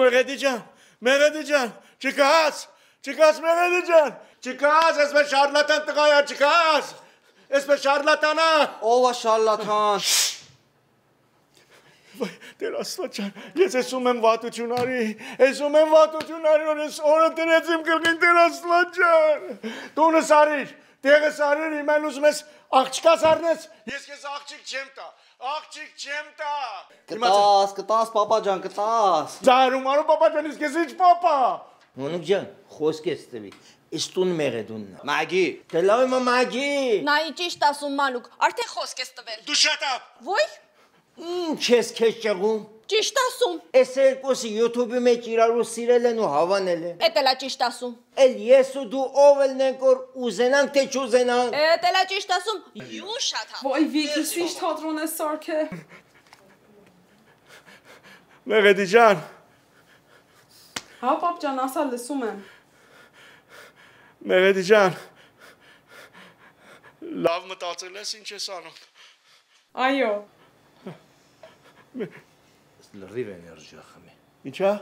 Մեղեդի ջան, Մեղեդի ջան, չկաս, չկաս Մեղեդի ջան, չկաս, այսպես շարլատան տղա է, չկաս։ Այսպես շարլատանա։ Ով է շարլատան։ Վայ, Տեր Աստված ջան, ես ասում եմ վատություն արի, ասում եմ վատություն արի, որ ես օրը տնեց իմ գլխին Տեր Աստված ջան։ Տունը սարիր, տեղը սարիր, իմ էլ ուզում ես աղջկա սարնես, ես քեզ աղջիկ չեմ տա, աղջիկ չեմ տա։ Կտաս, կտաս papa ջան, կտաս։ Ձարում արու papa ջան, իսկ ես ինչ papa։ Մոնուկ ջան, խոսք ես տվի։ Իստուն մեղեդուննա։ Մագի։ Դե լավ եմ մագի։ Նա ճիշտ ասում մանուկ, արդեն խոսք ես տվել։ Դու shut up։ Ոյ, Ինչ ես քեզ ճեղում։ ճիշտ ասում։ Այս երկուսը YouTube-ի մեջ իրարու սիրել են ու հավանել են։ Էդ էլա ճիշտ ասում։ Էլ ես ու դու ով էլ ենք որ ուզենանք թե չուզենանք։ Էդ էլա ճիշտ ասում։ You shut up։ Ոյ Վիկի, ինչ թատրոն է սարքը։ Մեղեդի ջան, Հա, պապ ջան, ասա լսում եմ։ Մեղեդի ջան։ Լավ մտածել ես ինչ ես անում։ Այո։ Լրիվ էներգիա խմի։ Ինչա։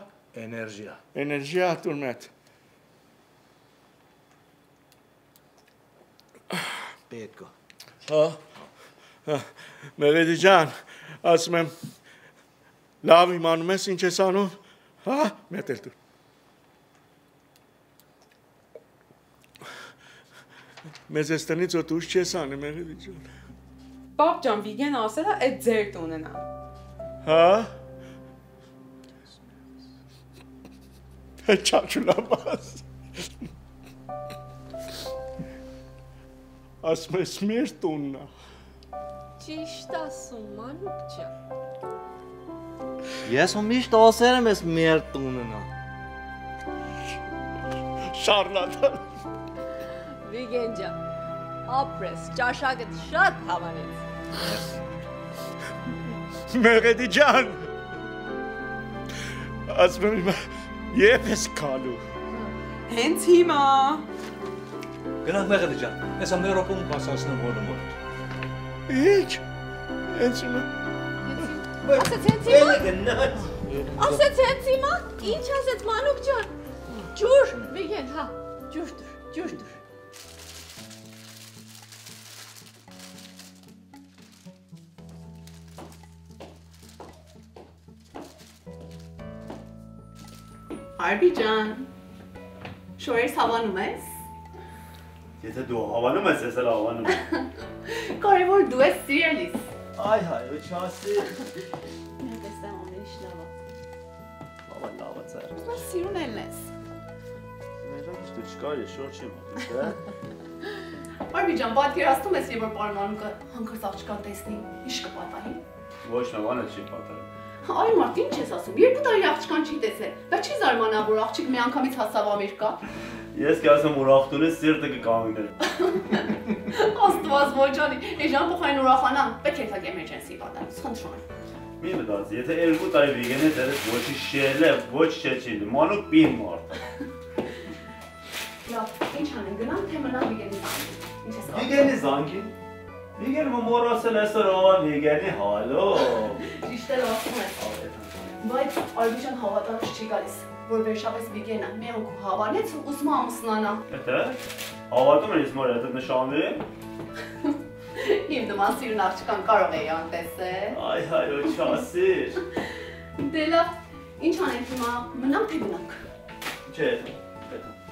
Էներգիա։ Էներգիա մետ։ Պետք է։ Հա։ հա, Մեղեդի ջան, ասում եմ լավ իմանում ես ինչ ես անում։ Հա, մետ էլ տուր։ Մեզ ես տնից որ դուրս չես անի Մեղեդի ջան։ Պապ ջան, Վիգեն ասել է այդ ձեր տունն է։ Հա։ Չաչուլաբաս։ Ասում ես մեր տունն է։ Ճիշտ ասում, մանուկ ջան։ Ես ու միշտ ասել եմ ես մեր տունն է։ Շարլատան։ Վիգեն ջան։ Ապրես, ճաշակը շատ հավանեց։ Մեղեդի ջան։ Ասում եմ երբ ես քալու։ Հենց հիմա։ Գնանք մեղեդի ջան։ Ես ամեն րոպում կասացնեմ որը մոտ։ Ինչ։ Հենց հիմա։ Ասեց հենց հիմա։ Գնաց։ Ասեց հենց հիմա։ Ինչ ասեց մանուկ ջան։ Ջուր, Վիգեն, հա, ջուր դուր, ջուր դուր։ Արբի ջան։ Շորերս հավանում ես։ Եթե դու հավանում ես, ես էլ հավանում եմ։ *laughs* Կարևոր դու ես սիրելիս։ Այ հայ, ու չասի։ Նա տեսա ամեն ինչ լավ է։ Բաբա լավ է ծեր։ Նա սիրուն ելն ես։ Մերոք դու չկար ես, շոր չի մոտ, դե։ *laughs* Արբի ջան, պատկերացնում ես, երբ որ պարմանուկը հանկարծ աղջկան տեսնի, ինչ կպատահի։ Ոչ մի բան չի պատահել։ Այ մարդ, ինչ ես ասում։ Երկու տարի աղջկան չի տեսել։ Դա չի զարմանա, որ աղջիկ մի անգամից հասավ Ամերիկա։ Ես կասեմ ուրախտունը սիրտը կկանգներ։ Աստված ոչանի, էժան փոխային ուրախանամ, պետք է թակ էմերջենսի պատահի, խնդրում եմ։ Մի մտածի, եթե երկու տարի վիգենը դերես ոչի շել է, ոչ չէ չի, մանուկ պին մարդ։ Լավ, ինչ անեն, գնամ թե մնամ Վիգենի զանգի։ Ինչ ես կարծում։ Վիգենի զանգին։ Վիգենը մորասել այսօր ով վիգենի հալո։ Ճիշտ էլ ասում ես։ Բայց Արբիջան հավատալուց չի գալիս, որ վերջապես Վիգենը մեղուկ հավանեց ու ուզում է ամուսնանա։ Եթե հավատում ես մոր այդ նշանները։ Իմ նման սիրուն աղջկան կարող էի անտեսել։ Այ հայ, ոչ ասիր։ Դե լավ, ինչ անենք հիմա, մնանք թե գնանք։ Չէ,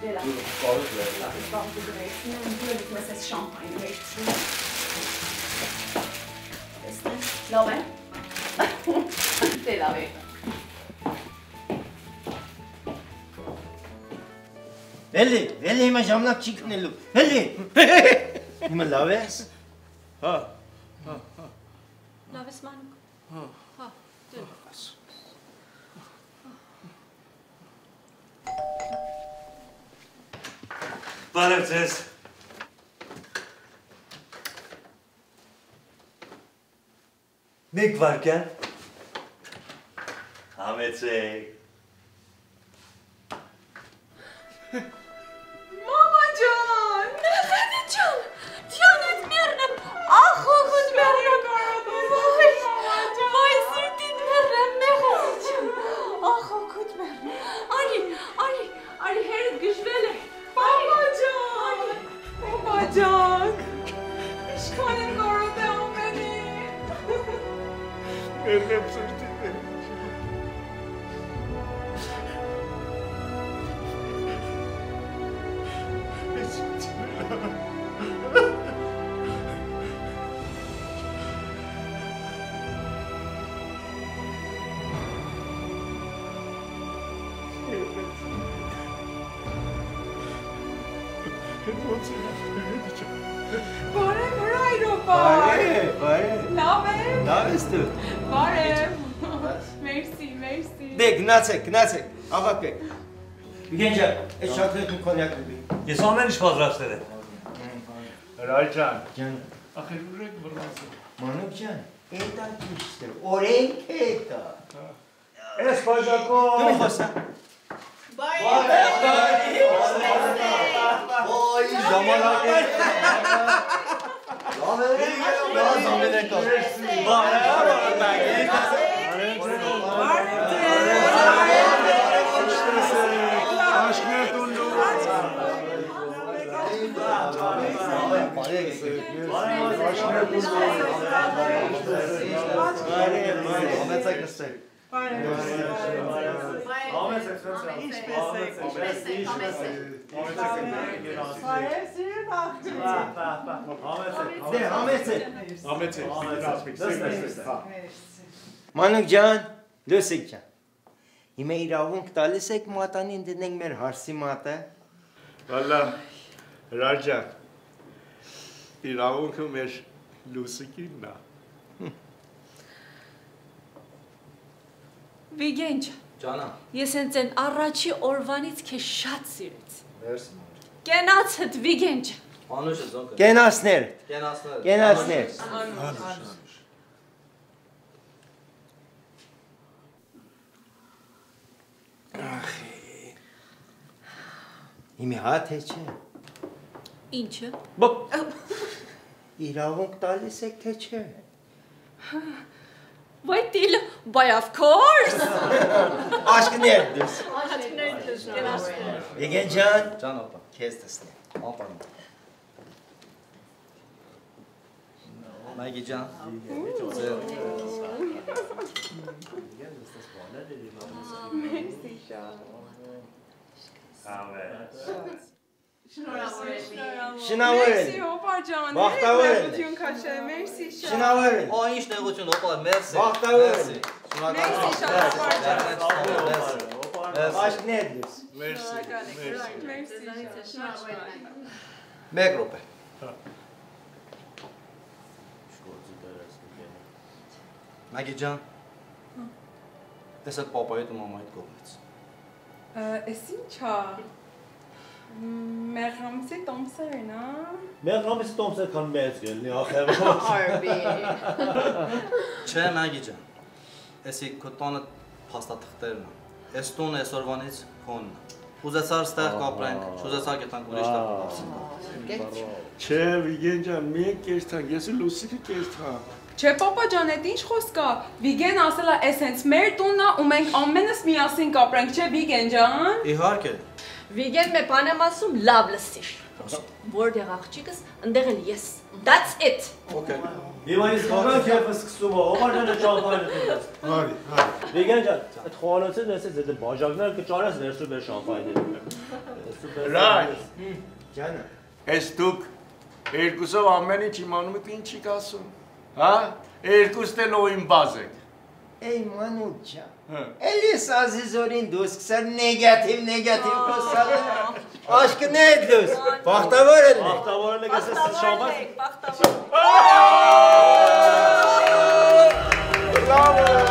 Դե լավ։ կարող ես։ Լավ, բաղ դու գրեյս, նեմ դու ես ես շամպայն վերցրու։ Տեսնես։ Լավ է։ Դե լավ է։ Էլի, էլի հիմա ժամանակ չի քնելու։ Էլի։ Հիմա լավ ես։ Հա։ Հա, հա։ Լավ ես մանուկ։ Հա։ Հա, դե։ Բարև Ես ամեն ինչ պատրաստել եմ։ Հրայջան։ Ջան, Ախր ուրեք վրացը։ Մանուկ ջան, էտա ճիշտ է։ Օրենք է դա։ Էս բաժակո։ Դու խոսա։ Ոյ, ժամանակ է։ Լավ է։ Լավ ամենը կա։ Աշներ տունդու։ Համեցեք նստեք։ Դե համեցեք։ Համեցեք։ Հա։ Մանուկ ջան, լսեք ջան։ Հիմա իրավունք տալիս եք մատանին դնենք մեր հարսի մատը։ Վալա Հրայջան։ Իրավունքը մեր լուսիկինն է։ Վիգեն ջան, Ջանա։ ես հենց այն առաջի օրվանից քեզ շատ սիրեցի։ Մերսի։ Կենացդ Վիգեն ջան։ Անուշը զոնք։ Կենացներ։ Կենացներ։ Կենացներ։ Հիմի հա թե չէ։ Ինչը։ Իրավունք տալիս եք թե չէ։ Why deal? By of course. Աշկներ դուս։ Աշկներ դուս, կենացներ։ Վիգեն ջան, Ջան ապա։ քեզ տեսնեմ։ Ապարմ։ Մայգի ջան։ Մերսի շատ։ Շնորհավոր Մերսի եմ։ հոպա ջան։ Բախտավոր եմ։ Նեղություն քաշե, մերսի շատ։ Շնորհավոր եմ։ Օ, ինչ նեղություն, օպա, մերսի։ Բախտավոր եմ։ շատ հոպա ջան։ Մերսի։ Մերսի Մեկ րոպե։ Մայգի ջան։ Տեսա պապայիդ ու մամայիդ կողմից։ Էս ինչա։ Մեղրամսի տոմսերն, Մեր նամից տոմսը կան մեծ գելնի ախեր։ Արբի։ Չէ, Մայգի ջան։ Էսի քո տոնը փաստաթղթերն են։ Էս տունը այսօրվանից քոնն է։ Ուզեցար ստեղ կապրենք, չուզեցար գտանք ուրիշ տեղ կապրենք։ Չէ, Վիգեն ջան, մենք կերտանք, ես լուսիկը կերտամ։ Չէ, papa ջան, այդ ինչ խոսք կա։ Վիգեն ասելա, էս հենց մեր տունն է ու մենք ամենս միասին կապրենք, չէ, Վիգեն ջան։ Իհարկե։ Վիգեն მე բան եմ ասում, լավ լսիր։ Որտեղ աղջիկս, ընդեղ էլ ես։ That's it։ Okay։ Հիմա ես խաղան քեֆը սկսում է, ո՞ր ջանը շամպայն դուս։ Արի, արի։ Վիգեն ջան, այդ խոհանոցը դեսես այդ բաժակները կճարես վերցու մեր շամպայները։ Հրայ։ Ջանը։ Էս դուք երկուսով ամեն ինչ իմանում եք ինչի կասում։ Հա? Երկուստ էլ օին բազ եք։ Ey Manuca. Elis azizorin dost kısar negatif negatif kısar. Aşkı ne ediyoruz? Bakta var elini. Bakta var elini gelse siz şalmaz. Bakta var. Bravo.